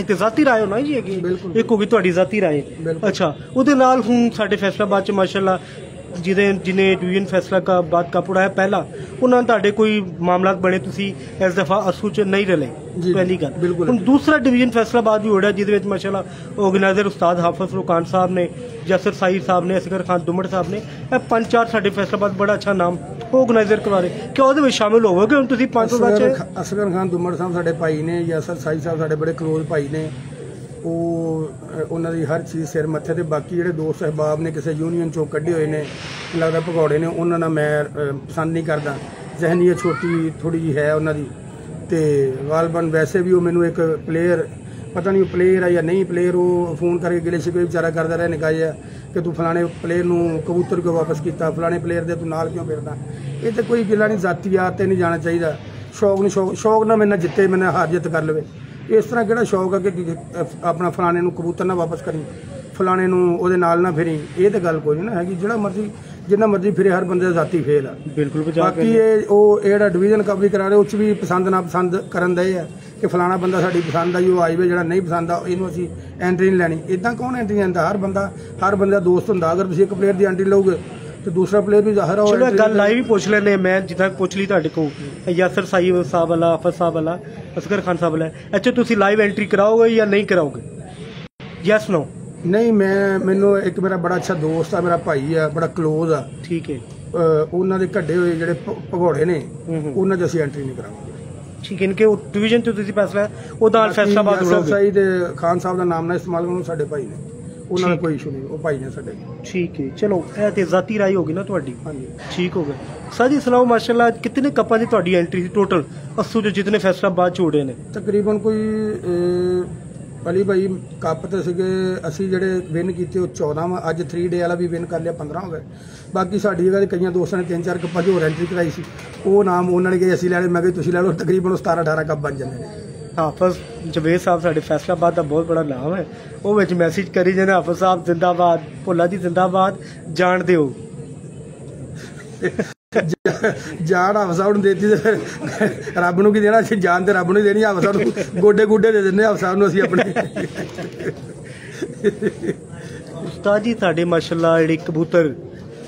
ਇੱਕ ਜ਼ਾਤੀ ਰਾਏ ਹੋਣਾ ਜੀ ਹੈਗੀ। ਇੱਕ ਹੋ ਗਈ ਤੁਹਾਡੀ ਜ਼ਾਤੀ ਰਾਏ। ਬਿਲਕੁਲ। ਅੱਛਾ ਉਹਦੇ ਨਾਲ ਹੁਣ ਸਾਡੇ ਫੈਸਲਾਬਾਦ ਚ ਮਾਸ਼ਾਅੱਲਾ ਜਿਹਦੇ ਜਿਹਨੇ ਡਿਵੀਜ਼ਨ ਫੈਸਲਾ ਕਾ ਬਾਤ ਕਪ ਉੜਾਇਆ ਪਹਿਲਾ ਉਹਨਾਂ ਤੁਹਾਡੇ ਕੋਈ ਮਾਮਲਾਤ ਬਣੇ ਤੁਸੀਂ ਇਸ ਦਫਾ ਅਸੂ ਚ ਨਹੀਂ ਰਲੇ ਪਹਿਲੀ ਗੱਲ। ਹੁਣ ਦੂਸਰਾ ਡਿਵੀਜ਼ਨ ਫੈਸਲਾਬਾਦ ਵੀ ਹੋੜਾ ਜਿਹਦੇ ਵਿੱਚ ਮਾਸ਼ਾਅੱਲਾ ਆਰਗੇਨਾਈਜ਼ਰ ਉਸਤਾਦ ਹਾਫਿਜ਼ ਰੁਕਾਨ ਸਾਹਿਬ ਨੇ ਜਸਰ ਸਾਈਦ ਸਾਹਿਬ ਨੇ ਅਸਗਰ ਖਾਨ ਦੁਮੜ ਸਾਹਿਬ ਨੇ ਇਹ ਪੰਜ ਚਾਰ ਸਾਡੇ ਫੈਸਲਾਬਾਦ ਬੜਾ ਅੱਛਾ ਨਾਮ ਆਰਗੇਨਾਈਜ਼ਰ ਕਰਵਾ ਰਹੇ। ਕਿ ਉਹਦੇ ਵਿੱਚ ਸ਼ਾਮਿਲ ਹੋਵੋਗੇ ਹੁਣ ਤੁਸੀਂ ਪੰਜ ਸੌ ਦਾ ਅਸਗਰ ਖਾਨ ਦੁਮੜ ਸਾਹਿਬ ਸਾਡੇ ਭਾਈ ਨੇ ਯਾਸਰ ਸਾਈ ਸਾਹਿਬ ਸਾਡੇ ਬੜੇ ਕਲੋਜ਼ ਭਾਈ ਨੇ। ਉਹ ਉਹਨਾਂ ਦੀ ਹਰ ਚੀਜ਼ ਸਿਰ ਮੱਥੇ ਤੇ, ਬਾਕੀ ਜਿਹੜੇ ਦੋਸਤ ਅਹਿਬਾਬ ਨੇ ਕਿਸੇ ਯੂਨੀਅਨ ਚੋਂ ਕੱਢੇ ਹੋਏ ਨੇ, ਲੱਗਦਾ ਭਗੌੜੇ ਨੇ, ਉਹਨਾਂ ਨਾਲ ਮੈਂ ਪਸੰਦ ਨਹੀਂ ਕਰਦਾ। ਜ਼ਹਿਨੀਅਤ ਛੋਟੀ ਥੋੜੀ ਜੀ ਹੈ ਉਹਨਾਂ ਦੀ। ਤੇ ਗਾਲਬਨ ਵੈਸੇ ਵੀ ਉਹ ਮੈਨੂੰ ਇੱਕ ਪਲੇਅਰ ਪਤਾ ਨਹੀਂ ਉਹ ਪਲੇਅਰ ਆ ਜਾਂ ਨਹੀਂ ਪਲੇਅਰ ਉਹ ਫੋਨ ਕਰਕੇ ਗਿਲੇ ਸ਼ਿਕਵੇ ਵਿਚਾਰਾ ਕਰਦਾ ਰਿਹਾ ਨਿਕਾ ਜਿਹਾ ਕਿ ਤੂੰ ਫਲਾਣੇ ਪਲੇਅਰ ਨੂੰ ਕਬੂਤਰ ਕਿਉਂ ਵਾਪਸ ਕੀਤਾ? ਫਲਾਣੇ ਪਲੇਅਰ ਦੇ ਤੂੰ ਨਾਲ ਕਿਉਂ ਫਿਰਦਾ? ਇਹ ਤੇ ਕੋਈ ਗਿਲਾ ਨਹੀਂ ਜ਼ਾਤੀਆਤ ਤੇ ਨਹੀਂ ਜਾਣਾ ਚਾਹੀਦਾ। ਸ਼ੌਕ ਨੂੰ ਸ਼ੌਕ ਸ਼ੌਕ ਨਾਲ ਮੇਰੇ ਜਿੱਤੇ, ਮੇਰੇ ਨਾਲ ਹਾਰ ਜਿੱਤ ਕਰ ਲਵੇ। ਇਸ ਤਰ੍ਹਾਂ ਕਿਹੜਾ ਸ਼ੌਕ ਆ ਕਿ ਆਪਣਾ ਫਲਾਣੇ ਨੂੰ ਕਬੂਤਰ ਨਾ ਵਾਪਸ ਕਰੀ ਫਲਾਣੇ ਨੂੰ ਉਹਦੇ ਨਾਲ ਨਾ ਫਿਰੀ ਇਹ ਤੇ ਗੱਲ ਕੋਈ ਨਹੀਂ ਨਾ ਹੈਗੀ ਜਿਹੜਾ ਮਰਜ਼ੀ ਜਿੰਨਾ ਮਰਜ਼ੀ ਫਿਰੇ ਹਰ ਬੰਦੇ ਦਾ ਜ਼ਾਤੀ ਫੇਲ ਆ। ਬਿਲਕੁਲ ਬਾਕੀ ਇਹ ਉਹ ਜਿਹੜਾ ਡਿਵੀਜ਼ਨ ਵੀ ਕਰਾ ਰਹੇ ਉਹ 'ਚ ਵੀ ਪਸੰਦ ਨਾ ਪਸੰਦ ਕਰਨ ਦੇ ਆ ਕਿ ਫਲਾਣਾ ਬੰਦਾ ਸਾਡੀ ਪਸੰਦ ਆ ਜੀ ਉਹ ਆਈ ਵੇ ਜਿਹੜਾ ਨਹੀਂ ਪਸੰਦ ਆ ਇਹਨੂੰ ਅਸੀਂ ਐਂਟਰੀ ਨਹੀਂ ਲੈਣੀ। ਇਦਾਂ ਕੌਣ ਐਂਟਰੀ ਲੈਂਦਾ? ਹਰ ਬੰਦਾ ਹਰ ਬੰਦੇ ਦਾ ਦੋਸਤ ਹੁੰਦਾ। ਅਗਰ ਤੁਸੀਂ ਇੱਕ ਪਲੇਅਰ ਦੀ ਐਂਟਰੀ ਲਓਗੇ ਤੇ ਦੂਸਰਾ ਪਲੇਅਰ ਵੀ ਜ਼ਾਹਰ ਉਹ ਚਲੋ ਇਹ ਗੱਲ ਲਾਈਵ ਹੀ ਪੁੱਛ ਲੈਨੇ ਮੈਂ ਜਿੱਦਾਂ ਪੁੱਛ ਲਈ ਤੁਹਾਡੇ ਕੋਲ। ਯਾਸਰ ਸਾਈਬ ਸਾਹਿਬ ਵਾਲਾ ਆਫਰ ਸਾਹਿਬ ਵਾਲਾ ਅਸਗਰ ਖਾਨ ਸਾਹਿਬ ਵਾਲਾ। ਅੱਛਾ ਤੁਸੀਂ ਲਾਈਵ ਐਂਟਰੀ ਕਰਾਓਗੇ ਜਾਂ ਨਹੀਂ ਕਰਾਓਗੇ? ਯੈਸ ਨੋ ਨਹੀਂ ਮੈਂ ਮੈਨੂੰ ਇੱਕ ਮੇਰਾ ਬੜਾ ਅੱਛਾ ਦੋਸਤ ਆ ਮੇਰਾ ਭਾਈ ਆ ਬੜਾ ক্লোਜ਼ ਆ। ਠੀਕ ਹੈ। ਉਹਨਾਂ ਦੇ ਕੱਢੇ ਹੋਏ ਜਿਹੜੇ ਭਗੌੜੇ ਨੇ ਹੂੰ ਹੂੰ। ਉਹਨਾਂ 'ਚ ਅਸੀਂ ਐਂਟਰੀ ਨਹੀਂ ਕਰਾਂਗੇ ਠੀਕ ਹੈ ਇਨਕੇ ਉਹ ਡਿਵੀਜ਼ਨ ਤੇ ਤੁਸੀਂ ਫੈਸਲਾ ਉਹਦਾ ਫੈਸਲਾਬਾਦ ਯਾਸਰ ਉੜੋਗੇ ਸਾਈ ਦੇ ਖਾਨ ਸਾਹਿਬ ਦਾ ਨਾਮ ਨਾ ਇਸਤੇਮਾਲ ਕਰੋ ਸਾਡੇ ਭਾਈ ਨੇ। ਉਹਨਾਂ ਦਾ ਕੋਈ ਇਸ਼ੂ ਨਹੀਂ ਉਹ ਭਾਈ ਨੇ ਸਾਡੇ ਠੀਕ ਹੈ। ਚਲੋ ਇਹ ਤੇ ਜ਼ਾਤੀ ਰਾਈ ਹੋਗੀ ਨਾ ਤੁਹਾਡੀ। ਹਾਂਜੀ। ਠੀਕ ਹੋ ਗਿਆ ਸਾਜੀ ਸਲਾਮ ਮਾਸ਼ਾਅੱਲਾ ਕਿਤਨੇ ਕੱਪਾਂ ਦੀ ਤੁਹਾਡੀ ਐਂਟਰੀ ਸੀ ਟੋਟਲ ਅਸੂ ਦੇ ਜਿਤਨੇ ਫੈਸਲਾਬਾਦ ਉੜੇ ਨੇ? ਤਕਰੀਬਨ ਕੋਈ ਅਲੀ ਭਾਈ ਕੱਪ ਤੇ ਸੀਗੇ ਅਸੀਂ ਜਿਹੜੇ ਵਿਨ ਕੀਤੇ ਉਹ 14 ਵਾ। ਅੱਜ 3 ਡੇ ਵਾਲਾ ਵੀ ਵਿਨ ਕਰ ਲਿਆ 15 ਹੋ ਗਏ। ਬਾਕੀ ਸਾਡੀ ਜਗ੍ਹਾ ਦੇ ਕਈਆਂ ਦੋਸਤਾਂ ਨੇ ਤਿੰਨ ਚਾਰ ਕੱਪਾਂ 'ਚ ਹੋਰ ਐਂਟਰੀ ਕਰਾਈ ਸੀ। ਉਹ ਨਾਮ ਉਹਨਾਂ ਨੇ ਕਿ ਅਸੀਂ ਲੈ ਲਏ। ਮੈਂ ਕਿਹਾ ਤੁਸੀਂ ਲੈ ਲਓ। ਤਕਰੀਬਨ ਉਹ 17 18 ਕੱਪ ਬਣ ਜਾਂਦੇ ਨੇ। ਹਾਫਜ਼ ਜਵੇਦ ਸਾਹਿਬ ਸਾਡੇ ਫੈਸਲਾਬਾਦ ਦਾ ਬਹੁਤ ਬੜਾ ਨਾਮ ਹੈ। ਉਹ ਵਿੱਚ ਮੈਸੇਜ ਕਰੀ ਜਾਂਦੇ ਹਾਫਜ਼ ਸਾਹਿਬ ਜ਼ਿੰਦਾਬਾਦ ਭੁੱਲਾ ਦੀ ਜ਼ਿੰਦਾਬਾਦ ਜਾਣਦੇ ਹੋ ਜਾਨ ਹਫਸਾ ਨੂੰ ਦੇਤੀ ਤੇ ਰੱਬ ਨੂੰ ਕੀ ਦੇਣਾ? ਅਸੀਂ ਜਾਨ ਤੇ ਰੱਬ ਨੂੰ ਦੇਣੀ ਹਫਸਾ ਨੂੰ ਗੋਡੇ ਗੁੱਡੇ ਦੇ ਦਿੰਦੇ ਹਫਸਾ ਨੂੰ ਅਸੀਂ ਆਪਣੇ। ਉਸਤਾਦ ਜੀ ਤੁਹਾਡੇ ਮਾਸ਼ਾਅੱਲਾ ਜਿਹੜੇ ਕਬੂਤਰ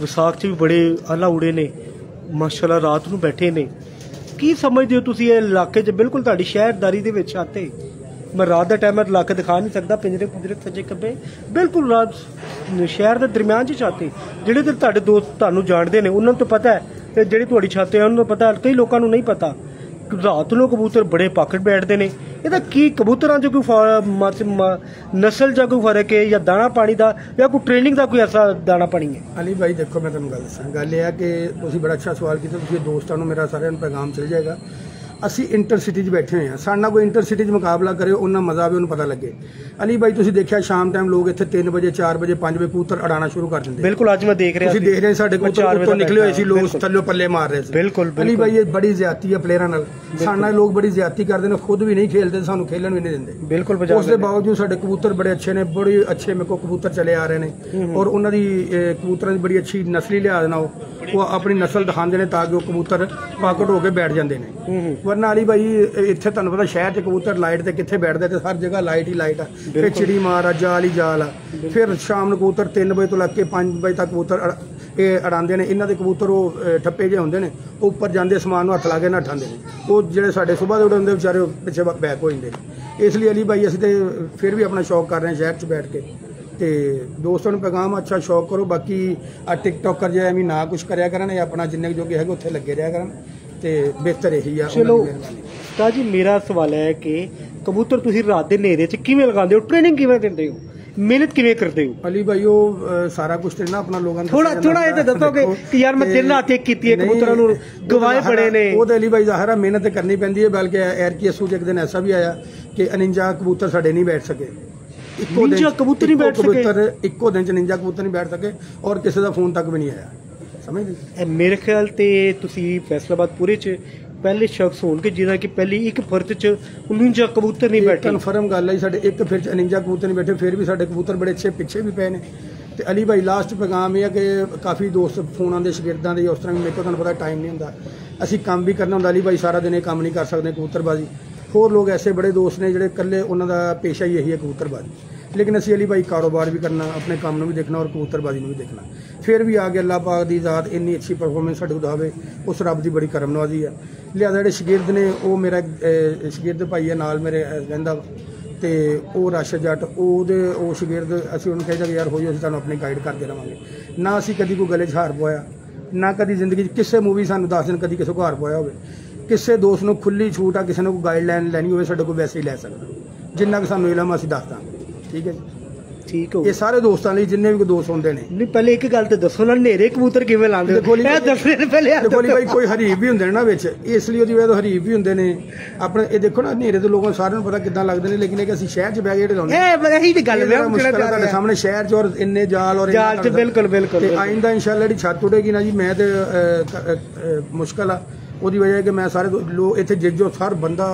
ਵਿਸਾਖ 'ਚ ਵੀ ਬੜੇ ਆਲਾ ਉੜੇ ਨੇ। ਮਾਸ਼ਾਅੱਲਾ ਰਾਤ ਨੂੰ ਬੈਠੇ ਨੇ। ਕੀ ਸਮਝਦੇ ਹੋ ਤੁਸੀਂ ਇਹ ਇਲਾਕੇ 'ਚ? ਬਿਲਕੁਲ ਤੁਹਾਡੀ ਸ਼ਹਿਰਦਾਰੀ ਦੇ ਵਿੱਚ ਆਤੇ। ਮੈਂ ਰਾਤ ਦਾ ਟਾਈਮ ਇਲਾਕਾ ਦਿਖਾ ਨਹੀਂ ਸਕਦਾ, ਪਿੰਜਰੇ ਪਿੰਜਰੇ ਸੱਜੇ ਖੱਬੇ। ਬਿਲਕੁਲ ਰਾਤ ਸ਼ਹਿਰ ਦੇ ਦਰਮਿਆਨ 'ਚ ਚਾਤੇ ਜਿਹੜੇ ਤੇ ਤੁਹਾਡੇ ਦੋਸਤ ਤੁਹਾਨੂੰ ਜਾਣਦੇ ਨੇ, ਉਹਨਾਂ ਨੂੰ ਤਾਂ ਪਤਾ ਹੈ, ਤੇ ਜਿਹੜੀ ਤੁਹਾਡੀ ਛਾਤੇ ਹੈ ਉਹਨਾਂ ਨੂੰ ਪਤਾ, ਕਈ ਲੋਕਾਂ ਨੂੰ ਨਹੀਂ ਪਤਾ। ਰਾਤ ਨੂੰ ਕਬੂਤਰ ਬੜੇ ਪਾਕਟ ਬੈਠਦੇ ਨੇ। ਇਹਦਾ ਕੀ ਕਬੂਤਰਾਂ 'ਚ ਕੋਈ ਫਾ- ਨਸਲ ਜਾਂ ਕੋਈ ਫ਼ਰਕ ਹੈ ਜਾਂ ਦਾਣਾ ਪਾਣੀ ਦਾ ਜਾਂ ਕੋਈ ਟ੍ਰੇਨਿੰਗ ਦਾ ਕੋਈ ਐਸਾ ਦਾਣਾ ਪਾਣੀ ਹੈ? ਅਲੀ ਭਾਈ ਦੇਖੋ ਮੈਂ ਤੁਹਾਨੂੰ ਗੱਲ ਦੱਸਾਂ। ਗੱਲ ਇਹ ਹੈ ਕਿ ਤੁਸੀਂ ਬੜਾ ਅੱਛਾ ਸਵਾਲ ਕੀਤਾ, ਤੁਸੀਂ ਦੋਸਤਾਂ ਨੂੰ ਮੇਰਾ ਸਾਰਿਆਂ ਨੂੰ ਪੈਗਾਮ ਚਲ ਜਾਏਗਾ। ਅਸੀਂ ਇੰਟਰਸਿਟੀ 'ਚ ਬੈਠੇ ਹੋਏ ਹਾਂ। ਸਾਡੇ ਨਾਲ ਕੋਈ ਇੰਟਰਸਿਟੀ 'ਚ ਮੁਕਾਬਲਾ ਕਰੇ ਉਹਨਾਂ ਮਜ਼ਾ ਆਵੇ ਉਹਨੂੰ ਪਤਾ ਲੱਗੇ। ਅਲੀ ਭਾਈ ਤੁਸੀਂ ਦੇਖਿਆ ਸ਼ਾਮ ਟਾਈਮ ਲੋਕ ਇੱਥੇ 3 ਵਜੇ 4 ਵਜੇ 5 ਵਜੇ ਕਬੂਤਰ ਅੜਾਣਾ ਸ਼ੁਰੂ ਕਰ ਦਿੰਦੇ ਬਿਲਕੁਲ ਅੱਜ ਮੈਂ ਦੇਖ ਰਿਹਾ ਤੁਸੀਂ। ਦੇਖ ਰਹੇ ਸਾਡੇ ਕਬੂਤਰ ਵਜੇ ਉੱਤੋਂ ਨਿਕਲੇ ਹੋਏ ਸੀ ਲੋਕ। ਥੱਲੇ ਪੱਲੇ ਮਾਰ ਰਹੇ ਸੀ। ਬਿਲਕੁਲ, ਅਲੀ। ਭਾਈ ਇਹ ਬੜੀ ਜ਼ਿਆਦਤੀ ਹੈ ਪਲੇਅਰਾਂ ਨਾਲ। ਸਾਡੇ ਨਾਲ ਲੋਕ ਬੜੀ ਜ਼ਿਆਦਤੀ ਕਰਦੇ ਨੇ ਖੁਦ ਵੀ ਨਹੀਂ ਖੇਲਦੇ ਸਾਨੂੰ ਖੇਲਣ ਵੀ ਨਹੀਂ ਦਿੰਦੇ। ਬਿਲਕੁਲ ਉਸ ਦੇ ਬਾਵਜੂਦ ਸਾਡੇ ਕਬੂਤਰ ਬੜੇ ਅੱਛੇ ਨੇ ਬੜੇ ਅੱਛੇ ਮੇਰੇ ਕੋਲ ਕਬੂਤਰ ਚਲੇ ਆ ਰਹੇ ਨੇ। ਔਰ ਉਹਨਾਂ ਦੀ ਕਬੂਤਰਾਂ ਦੀ ਬੜੀ ਅੱਛੀ ਨਸਲੀ ਲਿਹਾਜ਼ ਨਾਲ ਉਹ- ਆਪਣੀ ਨਸਲ ਦਿਖਾਉਂਦੇ ਨੇ ਤਾਂ ਕਿ ਉਹ ਕਬੂਤਰ ਪਾਕਟ ਹੋ ਕੇ ਬੈਠ ਜਾਂਦੇ ਨੇ। ਵਰਨਾ ਅਲੀ ਭਾਈ ਇਹ- ਇੱਥੇ ਤੁਹਾਨੂੰ ਪਤਾ ਸ਼ਹਿਰ 'ਚ ਕਬੂਤਰ ਲਾਈਟ ਤੇ ਕਿੱਥੇ ਬੈਠਦੇ ਤੇ ਹਰ ਜਗ੍ਹਾ ਲਾਈਟ ਹੀ ਲਾਈਟ ਆ। ਫਿਰ ਚਿੜੀ ਮਾਰ ਆ ਜਾਲ ਹੀ ਜਾਲ ਆ। ਫਿਰ ਸ਼ਾਮ ਨੂੰ ਕਬੂਤਰ 3 ਵਜੇ ਤੋਂ ਲੱਗ ਕੇ 5 ਵਜੇ ਤੱਕ ਕਬੂਤਰ ਅੜ- ਇਹ ਅੜਾਉਂਦੇ ਨੇ। ਇਹਨਾਂ ਦੇ ਕਬੂਤਰ ਉਹ ਠੱਪੇ ਜਿਹੇ ਹੁੰਦੇ ਨੇ। ਉਹ ਉੱਪਰ ਜਾਂਦੇ ਸਮਾਨ ਨੂੰ ਹੱਥ ਲਾ ਕੇ ਨੱਠਾਂਦੇ ਨੇ। ਉਹ ਜਿਹੜੇ ਸਾਡੇ ਸਵੇਰ ਦੇ ਉਡਾਉਂਦੇ ਵਿਚਾਰੇ ਉਹ ਪਿੱਛੇ ਬੈਕ ਹੋ ਜਾਂਦੇ ਨੇ। ਇਸ ਲਈ ਅਲੀ ਭਾਈ ਅਸੀਂ ਤੇ ਫਿਰ ਵੀ ਆਪਣਾ ਸ਼ੌਕ ਕਰ ਰਹੇ ਹਾਂ ਸ਼ਹਿਰ 'ਚ ਬੈਠ ਕੇ। ਤੇ ਦੋਸਤਾਂ ਨੂੰ ਪੈਗਾਮ ਅੱਛਾ ਸ਼ੌਕ ਕਰੋ। ਬਾਕੀ ਆ ਟਿਕਟੋਕਰ ਜਿਹਾ ਐਵੇਂ ਨਾ ਕੁਝ ਕਰਿਆ ਕਰਨ ਇਹ ਆਪਣਾ ਜਿੰਨੇ ਕੁ ਜੋਗੇ ਹੈਗੇ ਉੱਥੇ ਲੱਗੇ ਰਿਹਾ ਕਰਨ। ਤੇ ਬਿਹਤਰ ਇਹੀ ਆ ਉਹਨਾਂ ਦੀ ਚਲੋ ਮਿਹਰਬਾਨੀ। ਉਸਤਾਦ ਜੀ ਮੇਰਾ ਸਵਾਲ ਹੈ ਕਿ ਕਬੂਤਰ ਤੁਸੀਂ ਰਾਤ ਦੇ ਹਨੇਰੇ 'ਚ ਕਿਵੇਂ ਲਗਾਉਂਦੇ ਹੋ? ਟ੍ਰੇਨਿੰਗ ਕਿਵੇਂ ਦਿੰਦੇ ਹੋ? ਮਿਹਨਤ ਕਿਵੇਂ ਕਰਦੇ ਹੋ? ਅਲੀ ਭਾਈ ਉਹ ਅ, ਸਾਰਾ ਕੁਝ ਤੇ ਨਾ ਆਪਣਾ ਲੋਕਾਂ ਨੂੰ ਥੋੜਾ- ਦੱਸਿਆ ਥੋੜਾ ਇਹ ਤਾਂ ਜਾਂਦਾ। ਦੱਸੋਗੇ ਦੇਖੋ, ਕਿ ਯਾਰ ਮੈਂ ਤੇ- ਦਿਨ ਰਾਤ ਇੱਕ ਕੀਤੀ ਹੈ, ਨਹੀਂ, ਕਬੂਤਰਾਂ ਨੂੰ ਗਵਾਏ ਜ਼ਾਹਿਰ- ਬੜੇ ਨੇ। ਉਹ ਤੇ ਅਲੀ ਭਾਈ ਜ਼ਾਹਿਰ ਆ ਮਿਹਨਤ ਤੇ ਕਰਨੀ ਪੈਂਦੀ ਹੈ ਬਲਕਿ ਐਰ ਕੀ ਅਸੂ ਚ ਇੱਕ ਦਿਨ ਐਸਾ ਵੀ ਆਇਆ ਕਿ ਅਨਿੰਜਾ ਕਬੂਤਰ ਸਾਡੇ ਨਹੀਂ ਬੈਠ ਸਕੇ। ਇੱਕੋ ਦਿਨ ਨਿੰਜਾ ਕਬੂਤਰ ਨਹੀਂ ਇੱਕੋ ਬੈਠ ਸਕੇ? ਕਬੂਤਰ ਇੱਕੋ ਦਿਨ ਚ ਨਿੰਜਾ ਕਬੂਤਰ ਨਹੀਂ ਬੈਠ ਸਕੇ ਔਰ ਕਿਸੇ ਦਾ ਫੋਨ ਤੱਕ ਵੀ ਨਹੀਂ ਆਇਆ। ਸਮਝ ਗਏ? ਇਹ ਮੇਰੇ ਖਿਆਲ ਤੇ ਤੁਸੀਂ ਫੈਸਲਾਬਾਦ ਪੂਰੇ 'ਚ ਪਹਿਲੇ ਸ਼ਖਸ ਹੋਣਗੇ ਜਿਹਦਾ ਕਿ ਪਹਿਲੀ ਇੱਕ ਫਰਦ 'ਚ 49 ਕਬੂਤਰ ਨਹੀਂ ਬੈਠੇ। ਕਨਫਰਮ ਗੱਲ ਹੈ ਸਾਡੇ ਇੱਕ ਫਿਰ ਚ ਅਨਿੰਜਾ ਕਬੂਤਰ ਨਹੀਂ ਬੈਠੇ ਫਿਰ ਵੀ ਸਾਡੇ ਕਬੂਤਰ ਬੜੇ ਅੱਛੇ ਪਿੱਛੇ ਵੀ ਪਏ ਨੇ। ਤੇ ਅਲੀ ਭਾਈ ਲਾਸਟ ਪੈਗਾਮ ਇਹ ਹੈ ਕਿ ਕਾਫੀ ਦੋਸਤ ਫੋਨਾਂ ਦੇ ਸ਼ਾਗਿਰਦਾਂ ਦੇ ਉਸ ਤਰ੍ਹਾਂ ਮੇਰੇ ਕੋਲ ਤੁਹਾਨੂੰ ਪਤਾ ਟਾਈਮ ਨਹੀਂ ਹੁੰਦਾ। ਅਸੀਂ ਕੰਮ ਵੀ ਕਰਨਾ ਹੁੰਦਾ ਅਲੀ ਭਾਈ ਸਾਰਾ ਦਿਨ ਇਹ ਕੰਮ ਨਹੀਂ ਕਰ ਸਕਦੇ ਕਬੂਤਰਬਾਜ਼ੀ। ਹੋਰ ਲੋਕ ਐਸੇ ਬੜੇ ਦੋਸਤ ਨੇ ਜਿਹੜੇ ਇਕੱਲੇ ਉਹਨਾਂ ਦਾ ਪੇਸ਼ਾ ਹੀ ਇਹੀ ਹੈ ਕਬੂਤਰਬਾਜ਼ੀ। ਲੇਕਿਨ ਅਸੀਂ ਅਲੀ ਭਾਈ ਕਾਰੋਬਾਰ ਵੀ ਕਰਨਾ ਆਪਣੇ ਕੰਮ ਨੂੰ ਵੀ ਦੇਖਣਾ ਔਰ ਕਬੂਤਰਬਾਜ਼ੀ ਨੂੰ ਵੀ ਦੇਖਣਾ। ਫਿਰ ਵੀ ਆ ਕੇ ਅੱਲਾਹ ਪਾਕ ਦੀ ਜ਼ਾਤ ਇੰਨੀ ਅੱਛੀ ਪਰਫਾਰਮੈਂਸ ਸਾਡੇ ਕੋਲ ਦਵੇ ਉਸ ਰੱਬ ਦੀ ਬੜੀ ਕਰਮ ਨਵਾਜ਼ੀ ਹੈ ਲਿਹਾਜ਼ਾ ਜਿਹੜੇ ਸ਼ਗਿਰਦ ਨੇ ਉਹ ਮੇਰਾ ਸ਼ਗਿਰਦ ਭਾਈ ਹੈ ਨਾਲ ਮੇਰੇ ਅਹ, ਰਹਿੰਦਾ ਵਾ। ਤੇ ਉਹ ਰਸ਼ ਜੱਟ ਉਹਦੇ ਉਹ ਸ਼ਗਿਰਦ ਅਸੀਂ ਉਹਨੂੰ ਕਹਿੰਦਾ ਕਿ ਯਾਰ ਹੋਈ ਅਸੀਂ ਤੁਹਾਨੂੰ ਆਪਣੀ ਗਾਈਡ ਕਰਦੇ ਰਵਾਂਗੇ। ਨਾ ਅਸੀਂ ਕਦੀ ਕੋਈ ਗਲੇ 'ਚ ਹਾਰ ਪਵਾਇਆ ਨਾ ਕਦੀ ਜ਼ਿੰਦਗੀ 'ਚ ਕਿਸੇ ਮੂਵੀ ਸਾਨੂੰ ਦੱਸ ਦਿਨ ਕਦੀ ਕਿਸੇ ਕੋ ਹਾਰ ਪਵਾਇਆ ਹੋਵੇ। ਕਿਸੇ ਦੋਸਤ ਨੂੰ ਖੁੱਲੀ ਛੂਟ ਆ ਕਿਸੇ ਨੂੰ ਕੋਈ ਗਾਈਡਲਾਈਨ ਲੈਣੀ ਹੋਵੇ ਸਾਡੇ ਕੋਲ ਵੈਸੇ ਹੀ ਲੈ ਸਕਦਾ। ਜਿੰਨਾ ਕਿ ਸਾਨੂੰ ਇਲਮ ਆ, ਅਸੀਂ ਦੱਸ ਦਾਂਗੇ। ਠੀਕ ਹੈ ਜੀ। ਠੀਕ ਹੋ ਇਹ ਸਾਰੇ ਦੋਸਤਾਂ ਲਈ ਜਿੰਨੇ ਵੀ ਦੋਸਤ ਹੁੰਦੇ ਨੇ। ਨਹੀਂ ਪਹਿਲੇ ਇੱਕ ਗੱਲ ਤੇ ਦੱਸੋ ਨਾ ਹਨੇਰੇ ਕਬੂਤਰ ਕਿਵੇਂ ਲਾਉਂਦੇ ਹੋ? ਇਹ ਦੱਸਣੇ ਨੇ ਪਹਿਲੇ ਇਹ ਦੇਖੋ ਭਾਈ। ਕੋਈ ਹਰੀਫ ਵੀ ਹੁੰਦੇ ਨੇ ਨਾ ਵਿੱਚ ਇਸ ਲਈ ਉਹਦੀ ਵਜ੍ਹਾ ਤੋਂ ਹਰੀਫ ਵੀ ਹੁੰਦੇ ਨੇ। ਆਪਣੇ ਇਹ ਦੇਖੋ ਨਾ ਹਨੇਰੇ ਤੋਂ ਲੋਕਾਂ ਸਾਰਿਆਂ ਨੂੰ ਪਤਾ ਕਿੱਦਾਂ ਲੱਗਦੇ ਨੇ ਲੇਕਿਨ ਇਹ ਕਿ ਅਸੀਂ ਸ਼ਹਿਰ 'ਚ ਬਹਿ ਕੇ ਜਿਹੜੇ ਲਾਉਂਦੇ ਇਹ ਇਹੀ ਤੇ ਗੱਲ ਮੈਂ ਮੁਸ਼ਕਲ ਹੈ ਤੁਹਾਡੇ ਸਾਹਮਣੇ ਸ਼ਹਿਰ 'ਚ ਔਰ ਇੰਨੇ ਜਾਲ ਔਰ ਜਾਲ 'ਚ ਬਿਲਕੁਲ ਬਿਲਕੁਲ ਤੇ। ਆਇੰਦਾ ਇਨਸ਼ਾਅੱਲਾ ਜਿਹੜੀ ਛੱਤ ਉਡੇਗੀ ਨਾ ਜੀ ਮੈਂ ਤੇ ਮੁਸ਼ਕਲ ਆ। ਉਹਦੀ ਵਜ੍ਹਾ ਹੈ ਕਿ ਮੈਂ ਸਾਰੇ ਲੋਕ ਇੱਥੇ ਜਿੱਜੋ ਹਰ ਬੰਦਾ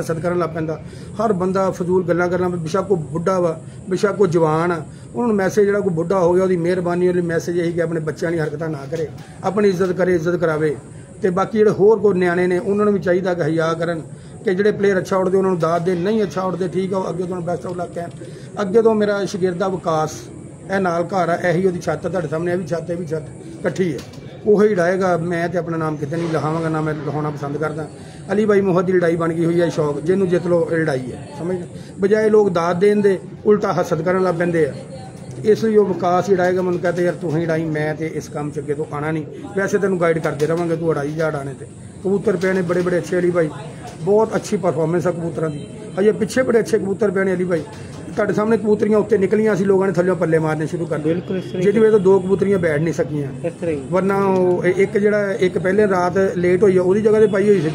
ਹਸਦ ਕਰਨ ਲੱਗ ਪੈਂਦਾ। ਹਰ ਬੰਦਾ ਫਜ਼ੂਲ ਗੱਲਾਂ ਕਰਨਾ ਬਿਸ਼ੱਕ ਕੋ ਬੁੱਢਾ ਵਾ, ਬਿਸ਼ੱਕ ਕੋ ਜਵਾਨ ਆ। ਉਹਨਾਂ ਨੂੰ ਮੈਸੇਜ ਜਿਹੜਾ ਕੋਈ ਬੁੱਢਾ ਹੋ ਗਿਆ, ਉਹਦੀ ਮਿਹਰਬਾਨੀ ਵਾਲੀ ਮੈਸੇਜ ਇਹੀ ਕਿ ਆਪਣੇ ਬੱਚਿਆਂ ਦੀ ਹਰਕਤਾਂ ਨਾ ਕਰੇ। ਆਪਣੀ ਇੱਜ਼ਤ ਕਰੇ, ਇੱਜ਼ਤ ਕਰਾਵੇ। ਤੇ ਬਾਕੀ ਜਿਹੜੇ ਹੋਰ ਕੋ ਨਿਆਣੇ ਨੇ, ਉਹਨਾਂ ਨੂੰ ਵੀ ਚਾਹੀਦਾ ਕਿ ਹਿਆ ਕਰਨ। ਕਿ ਜਿਹੜੇ ਪਲੇਅਰ ਅੱਛਾ ਉੜਦੇ ਉਹਨਾਂ ਨੂੰ ਦਾਤ ਦੇ। ਨਹੀਂ ਅੱਛਾ ਉੜਦੇ ਠੀਕ ਆ, ਉਹ ਅੱਗੇ ਤੋਂ ਬੈਸਟ ਆਫ ਲੱਕ ਕਹਿਣ। ਅੱਗੇ ਤੋਂ ਮੇਰਾ ਸ਼ਾਗਿਰਦ ਦਾ ਵਿਕਾਸ, ਇਹ ਨਾਲ ਘਰ ਆ, ਇਹੀ ਉਹਦੀ ਛੱਤ ਆ ਤੁਹਾਡੇ ਸਾਹਮਣੇ, ਇਹ ਵੀ ਛੱਤ, ਇਹ ਵੀ ਛੱਤ ਇਕੱਠੀ ਹੈ। ਉਹ ਹੀ ਲੜਾਏਗਾ ਮੈਂ ਤੇ ਆਪਣਾ ਨਾਮ ਕਿਤੇ ਨਹੀਂ ਲਹਾਵਾਂਗਾ ਨਾ ਮੈਂ ਲਹਾਉਣਾ ਪਸੰਦ ਕਰਦਾ। ਅਲੀ ਬਾਈ ਮੁਹੱਦ ਦੀ ਲੜਾਈ ਬਣ ਗਈ ਹੋਈ ਹੈ ਸ਼ੌਕ, ਜਿਹਨੂੰ ਜਿੱਤ ਲੋ ਲੜਾਈ ਹੈ, ਸਮਝ ਗਏ? ਬਜਾਏ ਲੋਕ ਦਾਤ ਦੇਣ ਦੇ, ਉਲਟਾ ਹਸਦ ਕਰਨ ਲੱਗ ਪੈਂਦੇ ਆ। ਇਸ ਲਈ ਉਹ ਵਿਕਾਸ ਹੀ ਲੜਾਏਗਾ ਮੈਨੂੰ ਕਹਤੇ, ਯਾਰ ਤੂੰ ਹੀ ਲੜਾਈ, ਮੈਂ ਤੇ ਇਸ ਕੰਮ ਚ ਅੱਗੇ ਤੋਂ ਆਣਾ ਨਹੀਂ। ਵੈਸੇ ਤੈਨੂੰ ਗਾਈਡ ਕਰਦੇ ਰਵਾਂਗੇ, ਤੂੰ ਅੜਾਈ ਜਾ ਅੜਾਣੇ ਤੇ। ਕਬੂਤਰ ਪਏ ਨੇ ਬੜੇ ਬੜੇ ਅੱਛੇ ਅਲੀ ਬਾਈ। ਬਹੁਤ ਅੱਛੀ ਪਰਫਾਰਮੈਂਸ ਆ ਕਬੂਤਰਾਂ ਦੀ। ਹਜੇ ਪਿੱਛੇ ਬੜੇ ਅੱਛੇ ਕਬੂਤਰ ਪਏ ਨੇ ਅਲੀ ਬਾਈ। ਤੁਹਾਡੇ ਸਾਹਮਣੇ ਕਬੂਤਰੀਆਂ ਉੱਤੇ ਨਿਕਲੀਆਂ ਸੀ ਲੋਕਾਂ ਨੇ ਥੱਲੇ ਪੱਲੇ ਮਾਰਨੇ ਸ਼ੁਰੂ ਕਰ ਦਿੱਤੇ। ਬਿਲਕੁਲ ਇਸ ਤਰ੍ਹਾਂ ਜਿਹਦੀ ਵਜ੍ਹਾ ਤੋਂ ਦੋ ਕਬੂਤਰੀਆਂ ਬੈਠ ਨਹੀਂ ਸਕੀਆਂ। ਹੀ- ਇਸ ਤਰ੍ਹਾਂ ਹੀ। ਵਰਨਾ ਉਹ ਇਹ- ਇੱਕ ਜਿਹੜਾ ਇੱਕ ਪਹਿਲੇ ਰਾਤ ਲੇਟ ਹੋਈ ਆ ਉਹਦੀ ਜਗ੍ਹਾ ਤੇ ਪਾਈ ਹੋਈ ਸੀ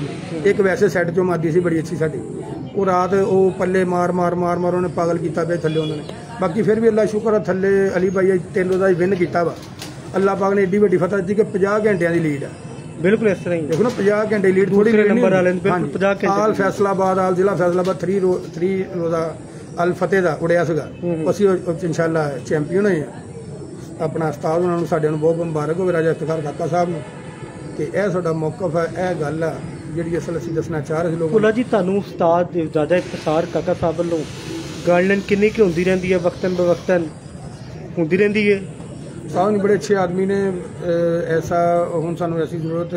ਇੱਕ ਵੈਸੇ ਸੈੱਟ ਚੋਂ ਮਾਰਦੀ ਸੀ ਬੜੀ ਅੱਛੀ ਸਾਡੀ। ਉਹ ਰਾਤ ਉਹ ਪੱਲੇ ਮਾਰ ਮਾਰ ਮਾਰ ਮਾਰ ਉਹਨੇ ਪਾਗਲ ਕੀਤਾ ਪਿਆ ਥੱਲੇ ਉਹਨਾਂ ਨੇ। ਬਾਕੀ ਫਿਰ ਵੀ ਅੱਲਾ ਸ਼ੁਕਰ ਆ ਥੱਲੇ ਅਲੀ ਭਾਈ ਤਿੰਨ ਦਾ ਵਿਨ ਕੀਤਾ ਵਾ। ਅੱਲਾ ਪਾਕ ਨੇ ਏਡੀ ਵੱਡੀ ਫਤਹ ਦਿੱਤੀ ਕਿ 50 ਘੰਟਿਆਂ ਦੀ ਲੀਡ ਆ। ਬਿਲਕੁਲ ਇਸ ਤਰ੍ਹਾਂ ਹੀ। ਦੇਖੋ ਨਾ 50 ਘੰਟੇ ਲੀਡ ਥੋੜੀ ਦੂਸਰੇ ਨੰਬਰ ਵਾਲੇ ਨੇ ਬਿਲਕੁਲ 50 ਘੰਟੇ ਆਲ ਦੀ ਫੈਸਲਾਬਾਦ ਆਲ ਜ਼ਿਲ੍ਹਾ ਫੈਸਲਾਬਾਦ 3 ਰੋ 3 ਰੋਜ਼ਾ ਅਲ ਫਤਿਹ ਦਾ ਉੜਿਆ ਸੀਗਾ। ਅਸੀਂ ਉਹ- 'ਚ ਇਨਸ਼ਾਅੱਲਾ ਚੈਂਪੀਅਨ ਹੋਏ ਆ ਆਪਣਾ ਉਸਤਾਦ ਉਹਨਾਂ ਨੂੰ ਸਾਡੇ ਨੂੰ ਬਹੁਤ ਮੁਬਾਰਕ ਹੋਵੇ ਰਾਜਾ ਇਫਤਖਾਰ ਕਾਕਾ ਸਾਹਿਬ ਨੂੰ। ਤੇ ਇਹ ਸਾਡਾ ਮੌਕਫ ਹੈ ਇਹ ਗੱਲ ਆ ਜਿਹੜੀ ਅਸਲ ਅਸੀਂ ਦੱਸਣਾ ਚਾਹ ਰਹੇ ਲੋਕਾਂ ਭੁੱਲਾ ਜੀ ਤੁਹਾਨੂੰ ਉਸਤਾਦ ਦਾਦਾ ਇਫਤਖਾਰ ਕਾਕਾ ਸਾਹਿਬ ਵੱਲੋਂ ਗਾਈਡਲਾਈਨ ਕਿੰਨੀ ਕੁ ਹੁੰਦੀ ਰਹਿੰਦੀ ਹੈ ਵਕਤਨ ਬਵਕਤਨ ਹੁੰਦੀ ਰਹਿੰਦੀ ਹੈ? ਸਾਹਿਬ ਨੇ ਬੜੇ ਅੱਛੇ ਆਦਮੀ ਨੇ ਐਸਾ ਹੁਣ ਸਾਨੂੰ ਐਸੀ ਜ਼ਰੂਰਤ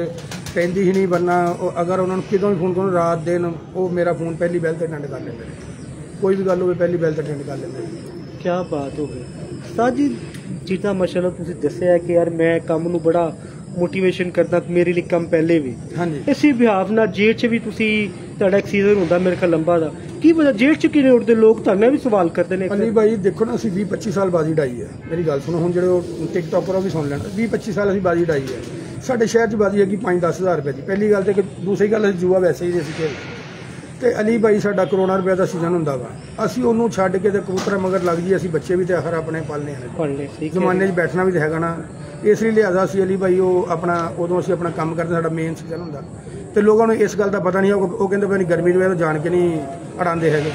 ਪੈਂਦੀ ਹੀ ਨਹੀਂ ਵਰਨਾ ਅਗਰ ਉਹਨਾਂ ਨੂੰ ਕਿਦੋਂ ਵੀ ਫੋਨ ਕਰੋ ਰਾਤ ਦਿਨ ਉਹ ਮੇਰਾ ਫੋਨ ਪਹਿਲੀ ਬੈਲ ਤੇ ਅਟੈਂਡ ਕਰ ਲੈਂਦੇ ਨੇ। ਕੋਈ ਵੀ ਗੱਲ ਹੋਵੇ ਪਹਿਲੀ ਬੈਲ ਤੇ ਅਟੈਂਡ ਕਰ ਲੈਂਦੇ ਕੀ ਬਾਤ ਹੋ ਗਈ। ਉਸਤਾਦ ਜੀ ਜਿੱਦਾਂ ਮਾਸ਼ਾਅੱਲਾ ਤੁਸੀਂ ਦੱਸਿਆ ਕਿ ਯਾਰ ਮੈਂ ਕੰਮ ਨੂੰ ਬੜਾ ਮੋਟੀਵੇਸ਼ਨ ਕਰਦਾ ਮੇਰੇ ਲਈ ਕੰਮ ਪਹਿਲੇ ਵੀ। ਹਾਂਜੀ। ਇਸੇ ਵਿਹਾਵ ਨਾਲ ਜੇਲ੍ਹ 'ਚ ਵੀ ਤੁਸੀਂ ਤੁਹਾਡਾ ਇੱਕ ਸੀਜ਼ਨ ਹੁੰਦਾ ਮੇਰੇ ਖਿਆਲ ਲੰਬਾ ਦਾ। ਕੀ ਪਤਾ ਜੇਲ੍ਹ 'ਚ ਕਿਵੇਂ ਉੱਠਦੇ ਲੋਕ ਤੁਹਾਨੂੰ ਵੀ ਸਵਾਲ ਕਰਦੇ ਨੇ ਅਲੀ ਭਾਈ ਦੇਖੋ ਨਾ ਅਸੀਂ 20 25 ਸਾਲ ਬਾਜ਼ੀ ਡਾਈ ਹੈ। ਮੇਰੀ ਗੱਲ ਸੁਣੋ ਹੁਣ ਜਿਹੜੇ ਉਹ ਟਿਕਟੋਕਰ ਉਹ ਵੀ ਸੁਣ ਲੈਣ। 20 25 ਸਾਲ ਅਸੀਂ ਬਾਜ਼ੀ ਡਾਈ ਹੈ। ਸਾਡੇ ਸ਼ਹਿਰ 'ਚ ਬਾਜ਼ੀ ਹੈਗੀ 5 ਹਜ਼ਾਰ ਰੁਪਏ ਦੀ। ਪਹਿਲੀ ਗੱਲ ਤੇ ਕਿ ਦੂਸਰੀ ਗੱਲ ਅਸੀਂ ਜੂਆ ਵੈਸੇ ਹੀ ਅਸੀਂ ਖੇਡਦੇ। ਤੇ ਅਲੀ ਭਾਈ ਸਾਡਾ ਕਰੋਨਾ ਰੁਪਏ ਦਾ ਸੀਜ਼ਨ ਹੁੰਦਾ ਵਾ। ਅਸੀਂ ਉਹਨੂੰ ਛੱਡ ਕੇ ਤੇ ਕਬੂਤਰ ਮਗਰ ਲੱਗ ਜੀ ਅਸੀਂ ਬੱਚੇ ਵੀ ਤੇ ਆਖਰ ਆਪਣੇ ਪਾਲਨੇ ਆ ਠੀਕ ਜ਼ਮਾਨੇ 'ਚ ਬੈਠਣਾ ਵੀ ਤੇ ਹੈਗਾ ਨਾ। ਇਸ ਲਈ ਲਿਆਦਾ ਸੀ ਅਲੀ ਭਾਈ ਉਹ ਆਪਣਾ ਉਦੋਂ ਅਸੀਂ ਆਪਣਾ ਕੰਮ ਕਰਦੇ ਸਾਡਾ ਮੇਨ ਸੀਜ਼ਨ ਹੁੰਦਾ। ਤੇ ਲੋਕਾਂ ਨੂੰ ਇਸ ਗੱਲ ਦਾ ਪਤਾ ਨਹੀਂ ਉਹ ਕਹਿੰਦੇ ਪਤਾ ਨਹੀਂ ਗਰਮੀ ਦੀ ਤੋਂ ਜਾਣ ਕੇ ਨਹੀਂ ਅੜਾਉਂਦੇ ਹੈਗੇ।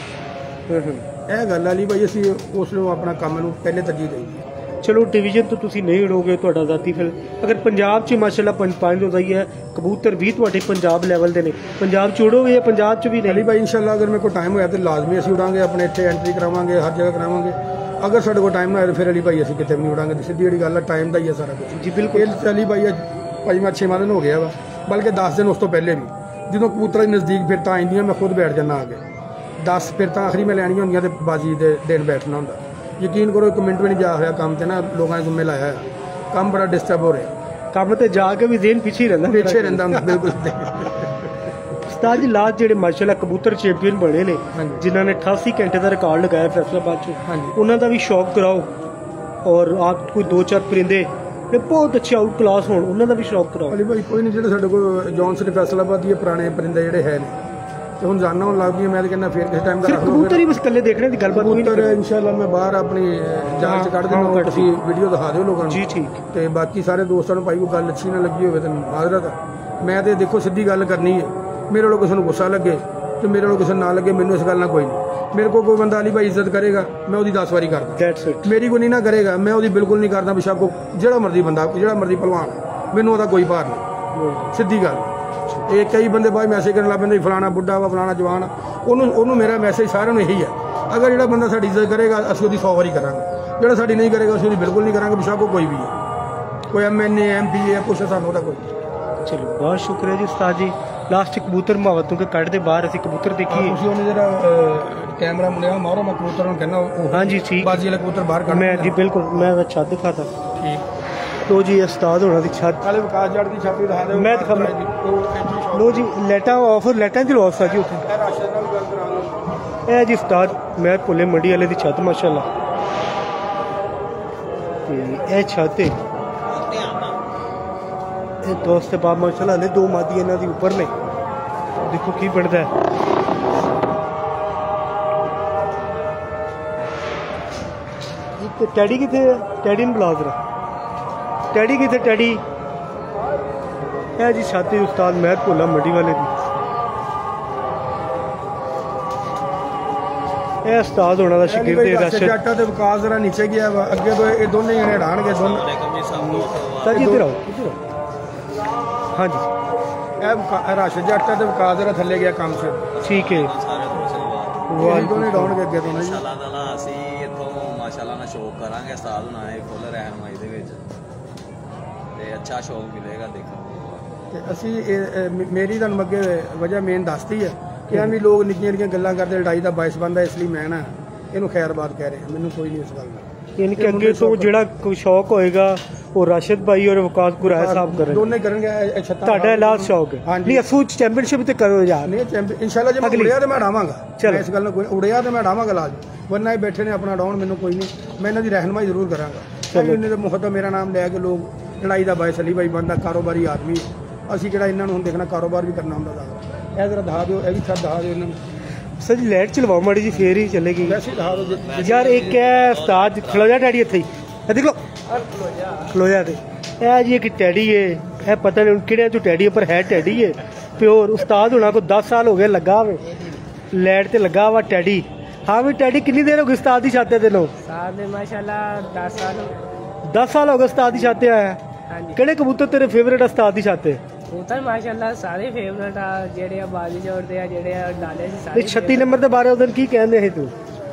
ਇਹ ਗੱਲ ਅਲੀ ਭਾਈ ਅਸੀਂ ਉਸ ਨੂੰ ਆਪਣਾ ਕੰਮ ਨੂੰ ਪਹਿਲੇ ਤਰਜੀਹ ਦੇਈ ਚਲੋ ਡਿਵੀਜ਼ਨ ਤੋਂ ਤੁਸੀਂ ਨਹੀਂ ਉਡੋਗੇ ਤੁਹਾਡਾ ਜ਼ਾਤੀ ਫਿਰ। ਅਗਰ ਪੰਜਾਬ 'ਚ ਮਾਸ਼ਾਅੱਲਾ ਪੰਜ ਪੰਜ ਹੁੰਦਾ ਹੀ ਹੈ ਕਬੂਤਰ ਵੀ ਤੁਹਾਡੇ ਪੰਜਾਬ ਲੈਵਲ ਦੇ ਨੇ। ਪੰਜਾਬ 'ਚ ਉਡੋਗੇ ਜਾਂ ਪੰਜਾਬ 'ਚ ਵੀ ਅਲੀ ਨਹੀਂ ਭਾਈ ਇਨਸ਼ਾਅੱਲਾ ਅਗਰ ਮੇਰੇ ਕੋਲ ਟਾਈਮ ਹੋਇਆ ਤੇ ਲਾਜ਼ਮੀ ਅਸੀਂ ਉਡਾਂਗੇ ਆਪਣੇ ਇੱਥੇ ਐਂਟਰੀ ਕਰਾਵਾਂਗੇ ਹਰ ਜਗ੍ਹਾ ਕਰਾਵਾਂਗੇ। ਅਗਰ ਸਾਡੇ ਕੋਲ ਟਾਈਮ ਨਾ ਹੋਇਆ ਤਾਂ ਫਿਰ ਅਲੀ ਭਾਈ ਅਸੀਂ ਕਿਤੇ ਵੀ ਨਹੀਂ ਉਡਾਂਗੇ। ਸਿੱਧੀ ਜਿਹੜੀ ਗੱਲ ਆ ਟਾਈਮ ਦਾ ਹੀ ਆ ਸਾਰਾ ਕੁਝ ਜੀ ਬਿਲਕੁਲ। ਅਲੀ ਭਾਈ ਅੱਜ ਭਾਈ ਛੇਵਾਂ ਦਿਨ ਹੋ ਗਿਆ ਵਾ। ਬਲਕਿ 10 ਦਿਨ ਉਸ ਤੋਂ ਪਹਿਲੇ ਵੀ। ਜਦੋਂ ਕਬੂਤਰਾਂ ਦੇ ਨਜ਼ਦੀਕ ਫਿਰ ਤਾਂ ਆਉਂਦੀਆਂ ਮੈਂ ਖੁਦ ਬੈਠ ਜਾਂਦਾ ਆ ਕੇ। 10 ਫਿਰ ਤਾਂ ਆਖਰੀ ਮੈਂ ਲੈਣੀਆਂ ਹੁੰਦੀਆਂ ਤੇ ਬਾਜੀ ਦੇ ਦਿਨ ਬੈਠਣਾ ਹੁੰਦਾ। ਯਕੀਨ ਕਰੋ ਇੱਕ ਮਿੰਟ ਵੀ ਨਹੀਂ ਜਾ ਰਿਹਾ ਕੰਮ ਤੇ ਨਾ ਲੋਕਾਂ ਨੇ ਜ਼ਿੰਮੇ ਲਾਇਆ ਕੰਮ ਬੜਾ ਡਿਸਟਰਬ ਹੋ ਰਿਹਾ। ਕੰਮ ਤੇ ਜਾ ਕੇ ਵੀ ਜ਼ੇਨ ਪਿੱਛੇ ਰਹਿੰਦਾ। ਪਿੱਛੇ ਰਹਿੰਦਾ ਹੁੰਦਾ ਬਿਲਕੁਲ। ਉਸਤਾਦ ਜੀ ਲਾਸਟ ਜਿਹੜੇ ਮਾਸ਼ਾਅੱਲਾ ਕਬੂਤਰ ਚੈਂਪੀਅਨ ਬਣੇ ਨੇ। ਜਿਨ੍ਹਾਂ ਨੇ 88 ਘੰਟੇ ਦਾ ਰਿਕਾਰਡ ਲਗਾਇਆ ਫੈਸਲਾਬਾਦ 'ਚ। ਉਹਨਾਂ ਦਾ ਵੀ ਸ਼ੌਕ ਕਰਾਓ। ਔਰ ਆਪ ਕੋਈ ਦੋ ਚਾਰ ਪਰਿੰਦੇ ਇਹ ਬਹੁਤ ਅੱਛੇ ਆਊਟ ਕਲਾਸ ਹੋਣ ਉਹਨਾਂ ਦਾ ਵੀ ਸ਼ੌਕ ਕਰਾਓ। ਅਲੀ ਭਾਈ ਕੋਈ ਨਹੀਂ ਜਿਹੜੇ ਸਾਡੇ ਕੋਲ ਜੌਨਸਨ ਫੈਸਲਾਬਾਦ ਦੇ ਪੁਰਾਣੇ ਪਰਿੰਦੇ ਜਿਹੜੇ ਹੈ ਨੇ ਤੇ ਹੁਣ ਜਾਣਾ ਹੋਣ ਲੱਗ ਪਈ ਮੈਂ ਤਾਂ ਕਹਿੰਦਾ ਫੇਰ ਕਿਸੇ ਟਾਈਮ ਦਾ ਰੱਖ ਲਓ ਕਬੂਤਰ ਹੀ ਬਸ ਇਕੱਲੇ ਦੇਖਣੇ ਦੀ ਗੱਲਬਾਤ ਹੋਈ ਕਬੂਤਰ ਨਹੀਂ। ਇਨਸ਼ਾਅੱਲਾ ਮੈਂ ਬਾਹਰ ਆਪਣੀ ਜਾਂਚ ਕੱਢ ਕੱਢ ਤੁਸੀਂ ਵੀਡੀਓ ਦਿਖਾ ਦਿਓ ਲੋਕਾਂ ਨੂੰ। ਜੀ ਠੀਕ। ਤੇ ਬਾਕੀ ਸਾਰੇ ਦੋਸਤਾਂ ਨੂੰ ਭਾਈ ਕੋਈ ਗੱਲ ਅੱਛੀ ਨਾ ਲੱਗੀ ਹੋਵੇ ਤਾਂ ਮਾਜ਼ਰਤ। ਮੈਂ ਤੇ ਦੇਖੋ ਸਿੱਧੀ ਗੱਲ ਕਰਨੀ ਹੈ। ਮੇਰੇ ਵੱਲੋਂ ਕਿਸੇ ਨੂੰ ਗੁੱਸਾ ਲੱਗੇ ਤੇ ਮੇਰੇ ਵੱਲੋਂ ਕਿਸੇ ਨੂੰ ਨਾ ਲੱਗੇ ਮੈਨੂੰ ਇਸ ਗੱਲ ਨਾਲ ਕੋਈ ਨਹੀਂ। ਮੇਰੇ ਕੋਲ ਕੋਈ ਬੰਦਾ ਅਲੀ ਭਾਈ ਇੱਜ਼ਤ ਕਰੇਗਾ ਮੈਂ ਉਹਦੀ 10 ਵਾਰੀ ਕਰਦਾ। ਦੈਟਸ ਇਟ ਮੇਰੀ ਕੋਈ ਨਹੀਂ ਨਾ ਕਰੇਗਾ ਮੈਂ ਉਹਦੀ ਬਿਲਕੁਲ ਨਹੀਂ ਕਰਦਾ ਬਿਸ਼ੱਕ ਉਹ ਜਿਹੜਾ ਮਰਜ਼ੀ ਬੰਦਾ ਜਿਹੜਾ ਮਰਜ਼ੀ ਪਹਿਲਵਾਨ ਮੈਨੂੰ ਉਹਦਾ ਕੋਈ ਭਾਰ ਨਹੀਂ। ਸਿੱਧੀ ਗੱਲ। ਇਹ ਕਈ ਬੰਦੇ ਬਾਅਦ ਮੈਸੇਜ ਕਰਨ ਲੱਗ ਪੈਂਦੇ ਫਲਾਣਾ ਬੁੱਢਾ ਵਾ ਫਲਾਣਾ ਜਵਾਨ। ਉਹਨੂੰ ਉਹਨੂੰ ਮੇਰਾ ਮੈਸੇਜ ਸਾਰਿਆਂ ਨੂੰ ਇਹੀ ਹੈ ਅਗਰ ਜਿਹੜਾ ਬੰਦਾ ਸਾਡੀ ਇੱਜ਼ਤ ਕਰੇਗਾ ਅਸੀਂ ਉਹਦੀ 100 ਵਾਰੀ ਕਰਾਂਗੇ। ਜਿਹੜਾ ਸਾਡੀ ਨਹੀਂ ਕਰੇਗਾ ਅਸੀਂ ਉਹਦੀ ਬਿਲਕੁਲ ਨਹੀਂ ਕਰਾਂਗੇ ਬਿਸ਼ੱਕ ਉਹ ਕੋਈ ਵੀ ਹੈ ਕੋਈ ਐਮਐਨਏ ਐਮਪੀ ਹੈ ਕੁਛ ਸਾਨੂੰ ਉਹਦਾ ਕੋਈ। ਚਲੋ ਬਹੁਤ ਸ਼ੁਕਰੀਆ ਜੀ ਉਸਤਾਦ ਜੀ। ਲਾਸਟ ਕਬੂਤਰ ਮਾਵਤ ਤੋਂ ਕੱਢ ਦੇ ਬਾਹਰ ਅਸੀਂ ਕਬੂਤਰ ਦੇਖੀਏ। ਤੁਸੀਂ ਉਹਨੇ ਜਿਹੜਾ ਕੈਮਰਾ ਮੁੰਡਿਆ ਮਾਰੋ ਮੈਂ ਕਬੂਤਰ ਨੂੰ ਕਹਿੰਦਾ ਹਾਂਜੀ ਠੀਕ। ਬਾਜੀ ਵਾਲੇ ਕਬੂਤਰ ਬਾਹਰ ਕੱਢ ਮੈਂ ਜੀ ਬਿਲਕੁਲ ਮੈਂ ਛੱਤ ਦਿਖਾਤਾ। ਲੋ ਜੀ ਇਹ ਉਸਤਾਦ ਹੋਣਾ ਦੀ ਛੱਤ ਕਾਲੇ ਵਿਕਾਸ ਜੜ ਦੀ ਛਾਪੀ ਦਿਖਾ ਦਿਓ। ਮੈਂ ਦਿਖਾਵਾਂ। ਉਹ ਇੱਥੇ ਸ਼ੌਪ ਲੋ ਜੀ ਲੈਟਾਂ ਆਫਰ ਲੈਟਾਂ ਚ ਲੋ ਜੀ ਉੱਥੇ। ਹੈ ਰਾਸ਼ਨ ਨਾਲ ਗੱਲ ਕਰਾ ਲਓ। ਇਹ ਜੀ ਉਸਤਾਦ ਮੈਂ ਭੁੱਲੇ ਮੰਡੀ ਵਾਲੇ ਦੀ ਛੱਤ ਮਾਸ਼ਾਅੱਲਾ। ਤੇ ਇਹ ਛੱਤ ਹੈ ਇਹ ਦੋਸਤ ਬਾਬ ਮਾਸ਼ਾਅੱਲਾ ਨੇ ਦੋ ਮਾਦੀ ਇਹਨਾਂ ਦੀ ਉੱਪਰ ਨੇ। ਦੇਖੋ ਕੀ ਬਣਦਾ ਹੈ। ਇਹ ਤੇ ਟੈਡੀ ਕਿੱਥੇ ਹੈ? ਟੈਡੀ ਨੂੰ ਬੁਲਾ ਜ਼ਰਾ ਟੈਡੀ ਕਿੱਥੇ ਟੈਡੀ ਇਹ ਜੀ ਛੱਤ ਹੈ ਉਸਤਾਦ ਮਹਿਤ ਭੁੱਲਾ ਮੰਡੀ ਵਾਲੇ ਦੀ ਇਹ ਉਸਤਾਦ ਹੋਣਾ ਦਾ ਸ਼ਾਗਿਰਦ ਹੈ ਰਸ਼ਦ ਜੱਟਾ ਤੇ ਵਿਕਾਸ ਜਰਾ ਨੀਚੇ ਗਿਆ ਵਾ ਅੱਗੇ ਤੋਂ ਇਹ ਦੋਨੇ ਜਣੇ ਢਾਣਗੇ ਦੋਨ ਸਰ ਜੀ ਇੱਧਰ ਆਓ ਇੱਧਰ ਆਓ ਹਾਂਜੀ ਇਹ ਵਿਕਾ- ਰਾਸ਼ਦ ਜੱਟਾ ਤੇ ਵਿਕਾਸ ਜਰਾ ਥੱਲੇ ਗਿਆ ਕੰਮ ਸੇ ਠੀਕ ਹੈ ਇਹ ਦੋਨੇ ਡਾਉਣਗੇ ਅੱਗੇ ਤੋਂ ਜੀ ਮਾਸ਼ਾਅੱਲਾ ਤਾਲਾ ਅਸੀਂ ਇੱਥੋਂ ਮਾਸ਼ਾਅੱਲਾ ਨਾਲ ਸ਼ੌਕ ਕਰਾਂਗੇ ਉਸਤਾਦ ਹੁਣਾਂ ਇਹ ਫੁੱਲ ਰਹਿਨਮਾਈ ਦੇ ਵਿੱਚ ਤੇ ਅੱਛਾ ਸ਼ੌਕ ਮਿਲੇਗਾ ਦੇਖਣ ਨੂੰ। ਤੇ ਅਸੀਂ ਇਹ- ਮੇਰੀ ਤੁਹਾਨੂੰ ਅੱਗੇ ਵਜ੍ਹਾ ਮੇਨ ਦੱਸਤੀ ਹੈ ਕਿ ਐਵੇਂ ਲੋਕ ਨਿੱਕੀਆਂ ਨਿੱਕੀਆਂ ਗੱਲਾਂ ਕਰਦੇ ਲੜਾਈ ਦਾ ਬਾਇਸ ਬੰਦਾ ਇਸ ਲਈ ਮੈਂ ਨਾ ਇਹਨੂੰ ਖੈਰਬਾਦ ਕਹਿ ਰਿਹਾ ਮੈਨੂੰ ਕੋਈ ਨਹੀਂ ਇਸ ਗੱਲ ਦਾ। ਯਾਨੀ ਕਿ ਅੱਗੇ ਤੋਂ ਜਿਹੜਾ ਕੋਈ ਸ਼ੌਕ ਹੋਏਗਾ ਉਹ ਰਾਸ਼ਦ ਭਾਈ ਔਰ ਵਕਾਸ ਗੁਰਾਇਆ ਸਾਹਿਬ ਕਰਨ ਦੋਨੇ ਕਰਨਗੇ ਇਹ- ਇਹ ਛੱਤਾਂ ਤੁਹਾਡਾ ਲਾਸਟ ਸ਼ੌਕ ਹੈ। ਹਾਂਜੀ। ਨਹੀਂ ਅਸੂ ਚੈਂਪੀਅਨਸ਼ਿਪ ਤੇ ਕਰੋ ਯਾਰ। ਨਹੀਂ ਚੈਂਪੀਅਨ ਇਨਸ਼ਾਅੱਲਾ ਜੇ ਮੈਂ ਅਗਲੀ। ਉੜਿਆ ਤੇ ਮੈਂ ਚਲੋ। ਮੈਂ ਇਸ ਗੱਲ ਨੂੰ ਕੋਈ ਉੜਿਆ ਤੇ ਮੈਂ ਡਾਵਾਂਗਾ ਲਾਜ। ਵਰਨਾ ਇਹ ਬੈਠੇ ਨੇ ਆਪਣਾ ਡਾਉਣ ਮੈਨੂੰ ਕੋਈ ਨਹੀਂ। ਮੈਂ ਇਹਨਾਂ ਦੀ ਰਹਿਨਮਾਈ ਜ਼ਰੂਰ ਕਰਾਂਗਾ। ਚਲੋ। ਇਹਨੇ ਤੇ ਮੁਹੱਬਤ ਮੇਰਾ ਨਾਮ ਲੈ ਕੇ ਲੋਕ ਲੜਾਈ ਦਾ ਬਾਇਸ ਅਲੀ ਬਾਈ ਬੰਦਾ ਕਾਰੋਬਾਰੀ ਆਦਮੀ। ਅਸੀਂ ਕਿਹੜਾ ਇਹਨਾਂ ਨੂੰ ਹੁਣ ਦੇਖਣਾ ਕਾਰੋਬਾਰ ਵੀ ਕਰਨਾ ਹੁੰਦਾ ਦਾ ਇਹ ਜ਼ਰਾ ਦਹਾ ਦਿਓ ਇਹ ਵੀ ਸਭ ਦਹਾ ਦਿਓ ਇਹਨਾਂ ਨੂੰ। ਸਰ ਜੀ ਲੈਟ ਚਲਵਾਓ ਮਾੜੀ ਜੀ ਫੇਰ ਹੀ ਚੱਲੇਗੀ ਵੈਸੇ ਦਹਾ ਦਿਓ ਯਾਰ ਇੱਕ ਹੈ ਉਸਤਾਦ ਖਲੋ ਜਾ ਟੈਡੀ ਇੱਥੇ ਇਹ ਦੇਖ ਲੋ ਖਲੋ ਜਾ ਤੇ। ਇਹ ਜੀ ਇੱਕ ਟੈਡੀ ਏ। ਇਹ ਪਤਾ ਨਹੀਂ ਕਿਹੜਿਆਂ ਚੋਂ ਟੈਡੀ ਪਰ ਹੈ ਟੈਡੀ ਏ। ਪਿਓਰ ਉਸਤਾਦ ਹੋਣਾ ਕੋ 10 ਸਾਲ ਹੋ ਗਏ ਲੱਗਾ ਵੇ। ਲੈਟ ਤੇ ਲੱਗਾ ਵਾ ਟੈਡੀ। ਹਾਂ ਵੀ ਟੈਡੀ ਕਿੰਨੀ ਦੇਰ ਹੋ ਗਈ ਉਸਤਾਦ ਦੀ ਛਾਤੇ ਤੇ ਲੋ ਉਸਤਾਦ ਨੇ ਮਾਸ਼ਾਅੱਲਾ 10 ਸਾਲ 10 ਸਾਲ ਹੋ ਗਏ ਉਸਤਾਦ ਦੀ ਛਾਤੇ ਆਇਆ हाँ जी ਕਿਹੜੇ ਕਬੂਤਰ ਤੇਰੇ ਫੇਵਰੇਟ ਉਸਤਾਦ ਦੀ ਛਾਤੇ? ਕਬੂਤਰ ਮਾਸ਼ਾਅੱਲਾ ਸਾਰੇ ਫੇਵਰਟ ਆ ਜਿਹੜੇ ਆ ਬਾਜੀ ਜੋੜਦੇ ਆ ਜਿਹੜੇ ਆ ਡਾਲੇ ਸੀ ਇਹ ਸਾਰੇ 36 ਨੰਬਰ ਦੇ ਬਾਰੇ ਉਹਦਨ ਕੀ ਕਹਿੰਦੇ ਸੀ ਤੂੰ?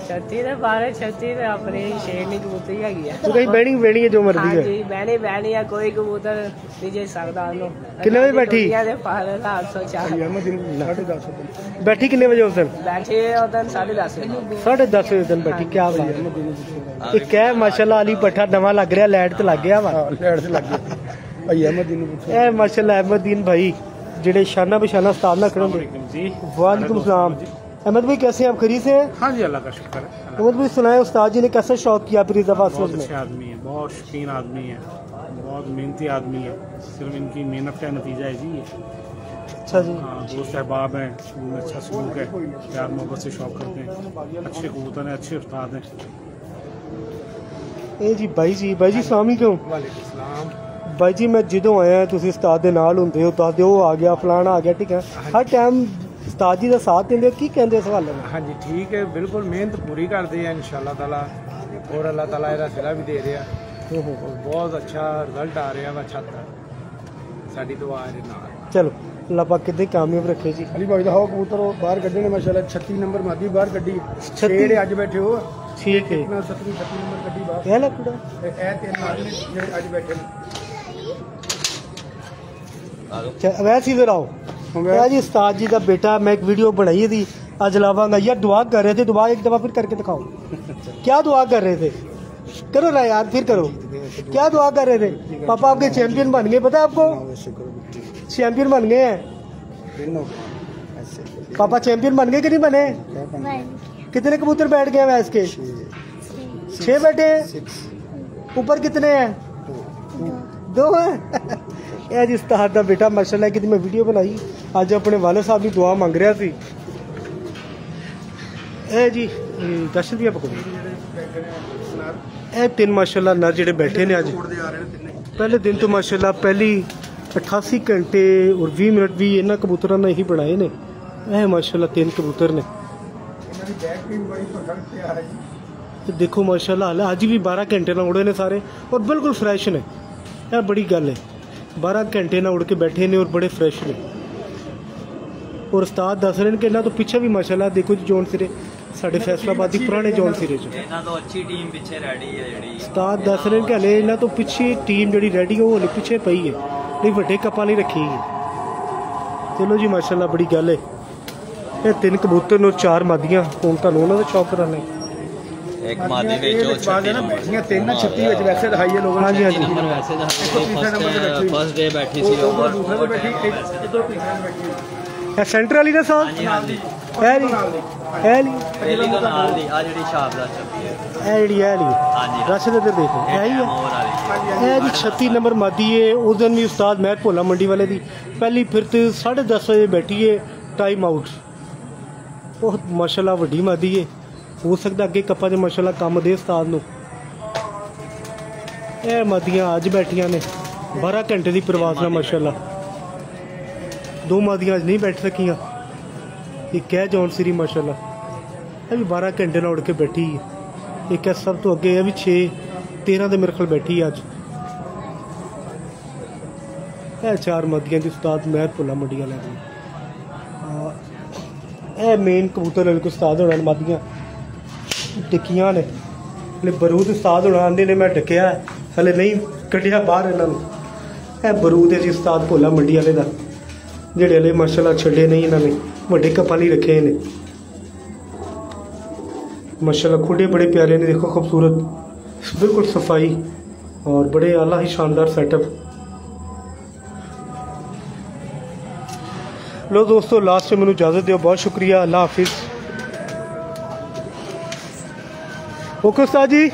36 ਦੇ ਬਾਰੇ 36 ਦੇ ਆਪਣੇ ਸ਼ੇਰਨੀ ਕਬੂਤਰੀ ਹੈਗੀ ਆ। ਤੂੰ ਕਹੀਂ ਬਹਿਣੀ ਬਹਿਣੀ ਹੈ ਜੋ ਮਰਜ਼ੀ ਹੈ ਹਾਂਜੀ ਬਹਿਣੀ ਬਹਿਣੀ ਆ ਕੋਈ ਕਬੂਤਰ ਨਹੀਂ ਜੇ ਸਕਦਾ ਉਹਨੂੰ। ਕਿੰਨੇ ਵਜੇ ਬੈਠੀ? ਦੁਨੀਆ ਦੇ ਦਾ 804 ਅਹਿਮਦ ਦਿਨ 10:30 ਬੈਠੀ ਕਿੰਨੇ ਵਜੇ ਉਸ ਦਿਨ? ਬੈਠੇ ਉਦੋਂ 10:30 ਵਜੇ। ਸਾਢੇ 10 ਵਜੇ ਦਿਨ ਬੈਠੀ ਕੀ ਬਾਤ ਹੈ। ਇਹ ਕਹਿ ਮਾਸ਼ਾਅੱਲਾ ਅਲੀ ਪੱਠਾ ਨਵਾਂ ਲੱਗ ਰਿਹਾ ਲਾਈਟ ਤੇ ਲੱਗ ਗਿਆ ਵਾ ਹਾਂ ਲੈਟ ਤੇ ਲੱਗ ਗਿਆ ਭਾਈ ਅਹਿਮਦ ਦਿਨ ਨੂੰ ਪੁੱਛੋ ਇਹ ਮਾਸ਼ਾਅੱਲਾ ਅਹਿਮਦੀਨ ਭਾਈ ਜਿਹੜੇ शाना बशाना उस्ताद ना खड़े जी वालेकुम सलाम अहमद भाई कैसे हैं आप खरी से हैं हाँ जी अल्लाह का शुक्र है अल्लाह अहमद भाई सुनाए उस्ताद जी ने कैसे शौक किया फिर इजाफा बहुत में अच्छे आदमी है बहुत शौकीन आदमी है बहुत मेहनती आदमी है सिर्फ इनकी मेहनत का नतीजा है जी ये अच्छा जी हाँ दोस्त अहबाब हैं उनमें अच्छा सलूक है प्यार मोहब्बत से शौक करते हैं अच्छे कबूतर हैं अच्छे उस्ताद हैं ਇਹ ਜੀ ਬਾਈ ਜੀ ਬਾਈ ਜੀ ਸਲਾਮ ਅਲੈਕੁਮ ਵਾਲੇਕੁਮ ਸਲਾਮ। ਬਾਈ ਜੀ ਮੈਂ ਜਦੋਂ ਆਇਆ ਤੁਸੀਂ ਉਸਤਾਦ ਦੇ ਨਾਲ ਹੁੰਦੇ ਹੋ ਦੱਸਦੇ ਉਹ ਆ ਗਿਆ ਫਲਾਣਾ ਆ ਗਿਆ ਠੀਕ ਹੈ? ਹਰ ਟਾਈਮ ਉਸਤਾਦ ਜੀ ਦਾ ਸਾਥ ਦਿੰਦੇ ਹੋ ਕੀ ਕਹਿੰਦੇ ਇਸ ਹਵਾਲੇ ਨਾਲ? ਹਾਂਜੀ ਠੀਕ ਹੈ ਬਿਲਕੁਲ ਮਿਹਨਤ ਪੂਰੀ ਕਰਦੇ ਆ ਇਨਸ਼ਾਅੱਲਾ ਤਾਲਾ। ਔਰ ਅੱਲਾਹ ਤਾਲਾ ਇਹਦਾ ਸਿਲਾ ਵੀ ਦੇ ਰਿਹਾ। ਬਹੁਤ ਅੱਛਾ ਰਿਜ਼ਲਟ ਆ ਰਿਹਾ ਵਾ ਛੱਤ ਸਾਡੀ ਦੁਆ ਇਹਦੇ ਨਾਲ। ਚਲੋ। ਅੱਲਾਹ ਪਾਕ ਕਿਤੇ ਕਾਮਯਾਬ ਰੱਖੇ ਜੀ ਅਲੀ ਭਾਈ ਦਾ ਹੋ ਕਬੂਤਰ ਉਹ ਬਾਹਰ ਕੱਢੇ ਨੇ ਮਾਸ਼ਾਅੱਲਾ 36 ਨੰਬਰ ਮਾਦੀ ਬਾਹਰ ਕੱਢੀ 36 ਛੇ ਅੱਜ ਬੈਠੇ ਹੋ ਠੀਕ ਹੈ ਨਾਲ 37 36 ਨੰਬਰ ਕੱਢੀ ਬਾਹਰ ਇਹ ਲੈ ਕੁੜਾ ਤੇ ਇਹ ਤਿੰਨ ਮਾਦੀ ਨੇ ਜਿਹੜੇ ਅੱਜ ਬੈਠੇ ਨੇ अच्छा, वैसे इधर आओ क्या जी उस्ताद जी का बेटा मैं एक वीडियो बनाई थी आज लावांगा यार दुआ कर रहे थे दुआ एक दफा फिर करके दिखाओ क्या दुआ कर रहे थे करो ना यार फिर करो क्या दुआ कर रहे थे पापा आपके चैंपियन बन गए पता है आपको चैंपियन बन गए हैं पापा चैंपियन बन गए कि नहीं बने कितने कबूतर बैठ गए वैस के छह बैठे हैं ऊपर कितने हैं ਦੋ ਹੈ ਇਹ ਜੀ ਉਸਤਾਦ ਦਾ ਬੇਟਾ ਮਾਸ਼ਾਅੱਲਾ ਕਿਤੇ ਮੈਂ ਵੀਡੀਓ ਬਣਾਈ ਅੱਜ ਆਪਣੇ ਵਾਲੇ ਸਾਹਿਬ ਦੀ ਦੁਆ ਮੰਗ ਰਿਹਾ ਸੀ ਇਹ ਜੀ ਇਹ ਦਰਸ਼ਨ ਦੀਆਂ ਪਕੌੜੀ ਇਹ ਤਿੰਨ ਮਾਸ਼ਾਅੱਲਾ ਨਰ ਜਿਹੜੇ ਬੈਠੇ ਨੇ ਅੱਜ ਉੜਦੇ ਆ ਰਹੇ ਨੇ ਤਿੰਨੇ ਪਹਿਲੇ ਦਿਨ ਤੋਂ ਮਾਸ਼ਾਅੱਲਾ ਪਹਿਲੀ 88 ਘੰਟੇ ਔਰ 20 ਮਿੰਟ ਵੀ ਇਹਨਾਂ ਕਬੂਤਰਾਂ ਨੇ ਹੀ ਬਣਾਏ ਨੇ ਇਹ ਮਾਸ਼ਾਅੱਲਾ ਤਿੰਨ ਕਬੂਤਰ ਨੇ ਇਹਨਾਂ ਦੀ ਬੈਕ ਟੀਮ ਬੜੀ ਪਸੰਦ ਤੇ ਆ ਰਹੀ ਤੇ ਦੇਖੋ ਮਾਸ਼ਾਅੱਲਾ ਹਾਲੇ ਅੱਜ ਵੀ 12 ਘੰਟੇ ਨਾਲ ਉੜੇ ਨੇ ਸਾਰੇ ਔਰ ਬਿਲਕੁਲ ਫਰੈਸ਼ ਨੇ ਇਹ ਬੜੀ ਗੱਲ ਹੈ 12 ਘੰਟੇ ਨਾਲ ਉੜ ਕੇ ਬੈਠੇ ਨੇ ਔਰ ਬੜੇ ਫਰੈਸ਼ ਨੇ ਔਰ ਉਸਤਾਦ ਦੱਸ ਰਹੇ ਨੇ ਕਿ ਇਹਨਾਂ ਤੋਂ ਪਿੱਛੇ ਵੀ ਮਾਸ਼ਾਅੱਲਾ ਦੇਖੋ ਜੀ ਜੋਨ ਸਿਰੇ ਸਾਡੇ ਫੈਸਲਾਬਾਦ ਦੀ ਪੁਰਾਣੇ ਜੋਨ ਸਿਰੇ ਚ ਇਹਨਾਂ ਤੋਂ ਅੱਛੀ ਟੀਮ ਪਿੱਛੇ ਰੈਡੀ ਹੈ ਜਿਹੜੀ ਉਸਤਾਦ ਦੱਸ ਰਹੇ ਨੇ ਕਿ ਹਲੇ ਇਹਨਾਂ ਤੋਂ ਪਿੱਛੇ ਟੀਮ ਜਿਹੜੀ ਰੈਡੀ ਉਹ ਹਲੇ ਪਿੱਛੇ ਪਈ ਹੈ ਨਹੀਂ ਵੱਡੇ ਕੱਪਾਂ ਲਈ ਰੱਖੀ ਹੈ ਚਲੋ ਜੀ ਮਾਸ਼ਾਅੱਲਾ ਬੜੀ ਗੱਲ ਹੈ ਇਹ ਤਿੰਨ ਕਬੂਤਰ ਨੂੰ ਚਾਰ ਮਾਦੀਆਂ। ਹੁਣ ਤੁਹਾਨੂੰ ਉਹਨਾਂ ਦਾ ਸ਼ੌਕ ਕਰਾਣਾ ਇੱਕ ਮਾਦੀ ਵਿੱਚ ਉਹ 36 ਨੰਬਰ। ਇਹ ਤਿੰਨ ਨਾ 36 ਵਿੱਚ ਵੈਸੇ ਦਿਖਾਈ ਹੈ ਲੋਕਾਂ ਹਾਂਜੀ ਹਾਂਜੀ। ਨੰਬਰ। ਵੈਸੇ ਬੈਠੀ। ਫਸਟ ਡੇ ਬੈਠੀ ਸੀ ਦੂਸਰੇ ਤੇ ਬੈਠੀ ਇੱਕ ਇਧਰ ਤੀਸਰੇ ਤੇ ਬੈਠੀ ਇਹ ਸੈਂਟਰ ਵਾਲੀ ਦਾ ਸਾਥ ਹਾਂਜੀ ਹਾਂਜੀ। ਹੈ ਜੀ ਹੈ ਜੀ ਪਹਿਲੀ ਤੋਂ ਨਾਲ ਦੀ ਆ ਜਿਹੜੀ ਸ਼ਾਬਦਾਰ ਛੱਪੀ ਹੈ। ਇਹ ਜਿਹੜੀ ਹੈ ਲਈ ਹਾਂਜੀ। ਰਸ਼ ਦੇ ਤੇ ਦੇਖੋ। ਇਹ ਹੀ ਹੈ ਮੋਰ ਵਾਲੀ। ਇਹ ਜੀ 36 ਨੰਬਰ ਮਾਦੀ ਹੈ ਉਸ ਦਿਨ ਵੀ ਉਸਤਾਦ ਮਹਿਰ ਭੋਲਾ ਮੰਡੀ ਵਾਲੇ ਦੀ। ਪਹਿਲੀ ਫਿਰਤ 10:30 ਵਜੇ ਬੈਠੀ ਹੈ ਟਾਈਮ ਆਊਟ ਉਹ ਮਾਸ਼ਾਅੱਲਾ ਵੱਡੀ ਮਾਦੀ ਹੈ ਹੋ ਸਕਦਾ ਅੱਗੇ ਕੱਪਾਂ ਦੇ ਮਾਸ਼ਾਅੱਲਾ ਕੰਮ ਦੇ ਉਸਤਾਦ ਨੂੰ। ਇਹ ਮਾਦੀਆਂ ਅੱਜ ਬੈਠੀਆਂ ਨੇ। 12 ਘੰਟੇ ਦੀ ਪ੍ਰਵਾਸ ਨਾਲ ਮਾਸ਼ਾਅੱਲਾ। ਦੋ ਮਾਦੀਆਂ ਅੱਜ ਨਹੀਂ ਬੈਠ ਸਕੀਆਂ। ਇੱਕ ਹੈ ਜੌਨ ਸ੍ਰੀ ਮਾਸ਼ਾਅੱਲਾ। ਇਹ ਵੀ 12 ਘੰਟੇ ਨਾਲ ਉੜ ਕੇ ਬੈਠੀ ਹੈ ਇੱਕ ਹੈ ਸਭ ਤੋਂ ਅੱਗੇ ਇਹ ਵੀ 6 13 ਦੇ ਮੇਰੇ ਕੋਲ ਬੈਠੀ ਹੈ ਅੱਜ। ਇਹ ਚਾਰ ਮੱਦੀਆਂ ਦੀ ਉਸਤਾਦ ਮਹਿਰ ਭੁੱਲਾ ਮੰਡੀ ਵਾਲਿਆਂ ਦੀ ਇਹ ਮੇਨ ਕਬੂਤਰ ਵਾਲੇ ਕੋ ਉਸਤਾਦ ਹੋਣਾ ਨੇ ਮੱਦੀਆਂ। ਟਿੱਕੀਆਂ ਨੇ। ਹਲੇ ਬਰੂਦ ਉਸਤਾਦ ਹੋਣਾ ਆਂਦੇ ਨੇ, ਮੈਂ ਟਿਕਿਆ। ਹਲੇ ਨਹੀਂ ਕੱਢਿਆ ਬਾਹਰ ਇਹਨਾਂ ਨੂੰ। ਇਹ ਬਰੂਦ ਹੈ ਜੀ ਉਸਤਾਦ ਭੋਲਾ ਮੰਡੀ ਵਾਲੇ ਦਾ। ਜਿਹੜੇ ਹਲੇ ਮਾਸ਼ਾਅੱਲਾ ਛੱਡੇ ਨਹੀਂ ਇਹਨਾਂ ਨੇ। ਵੱਡੇ ਕਪਾਂ ਰੱਖੇ ਨੇ। माशाल्लाह खुडे बड़े प्यारे ने, देखो खूबसूरत। बिल्कुल सफ़ाई और बड़े आला ही शानदार सेटअप लो दोस्तों लास्ट में मैंने इजाज़त दियो, बहुत शुक्रिया, अल्लाह हाफिज़। ओके उस्ताद जी।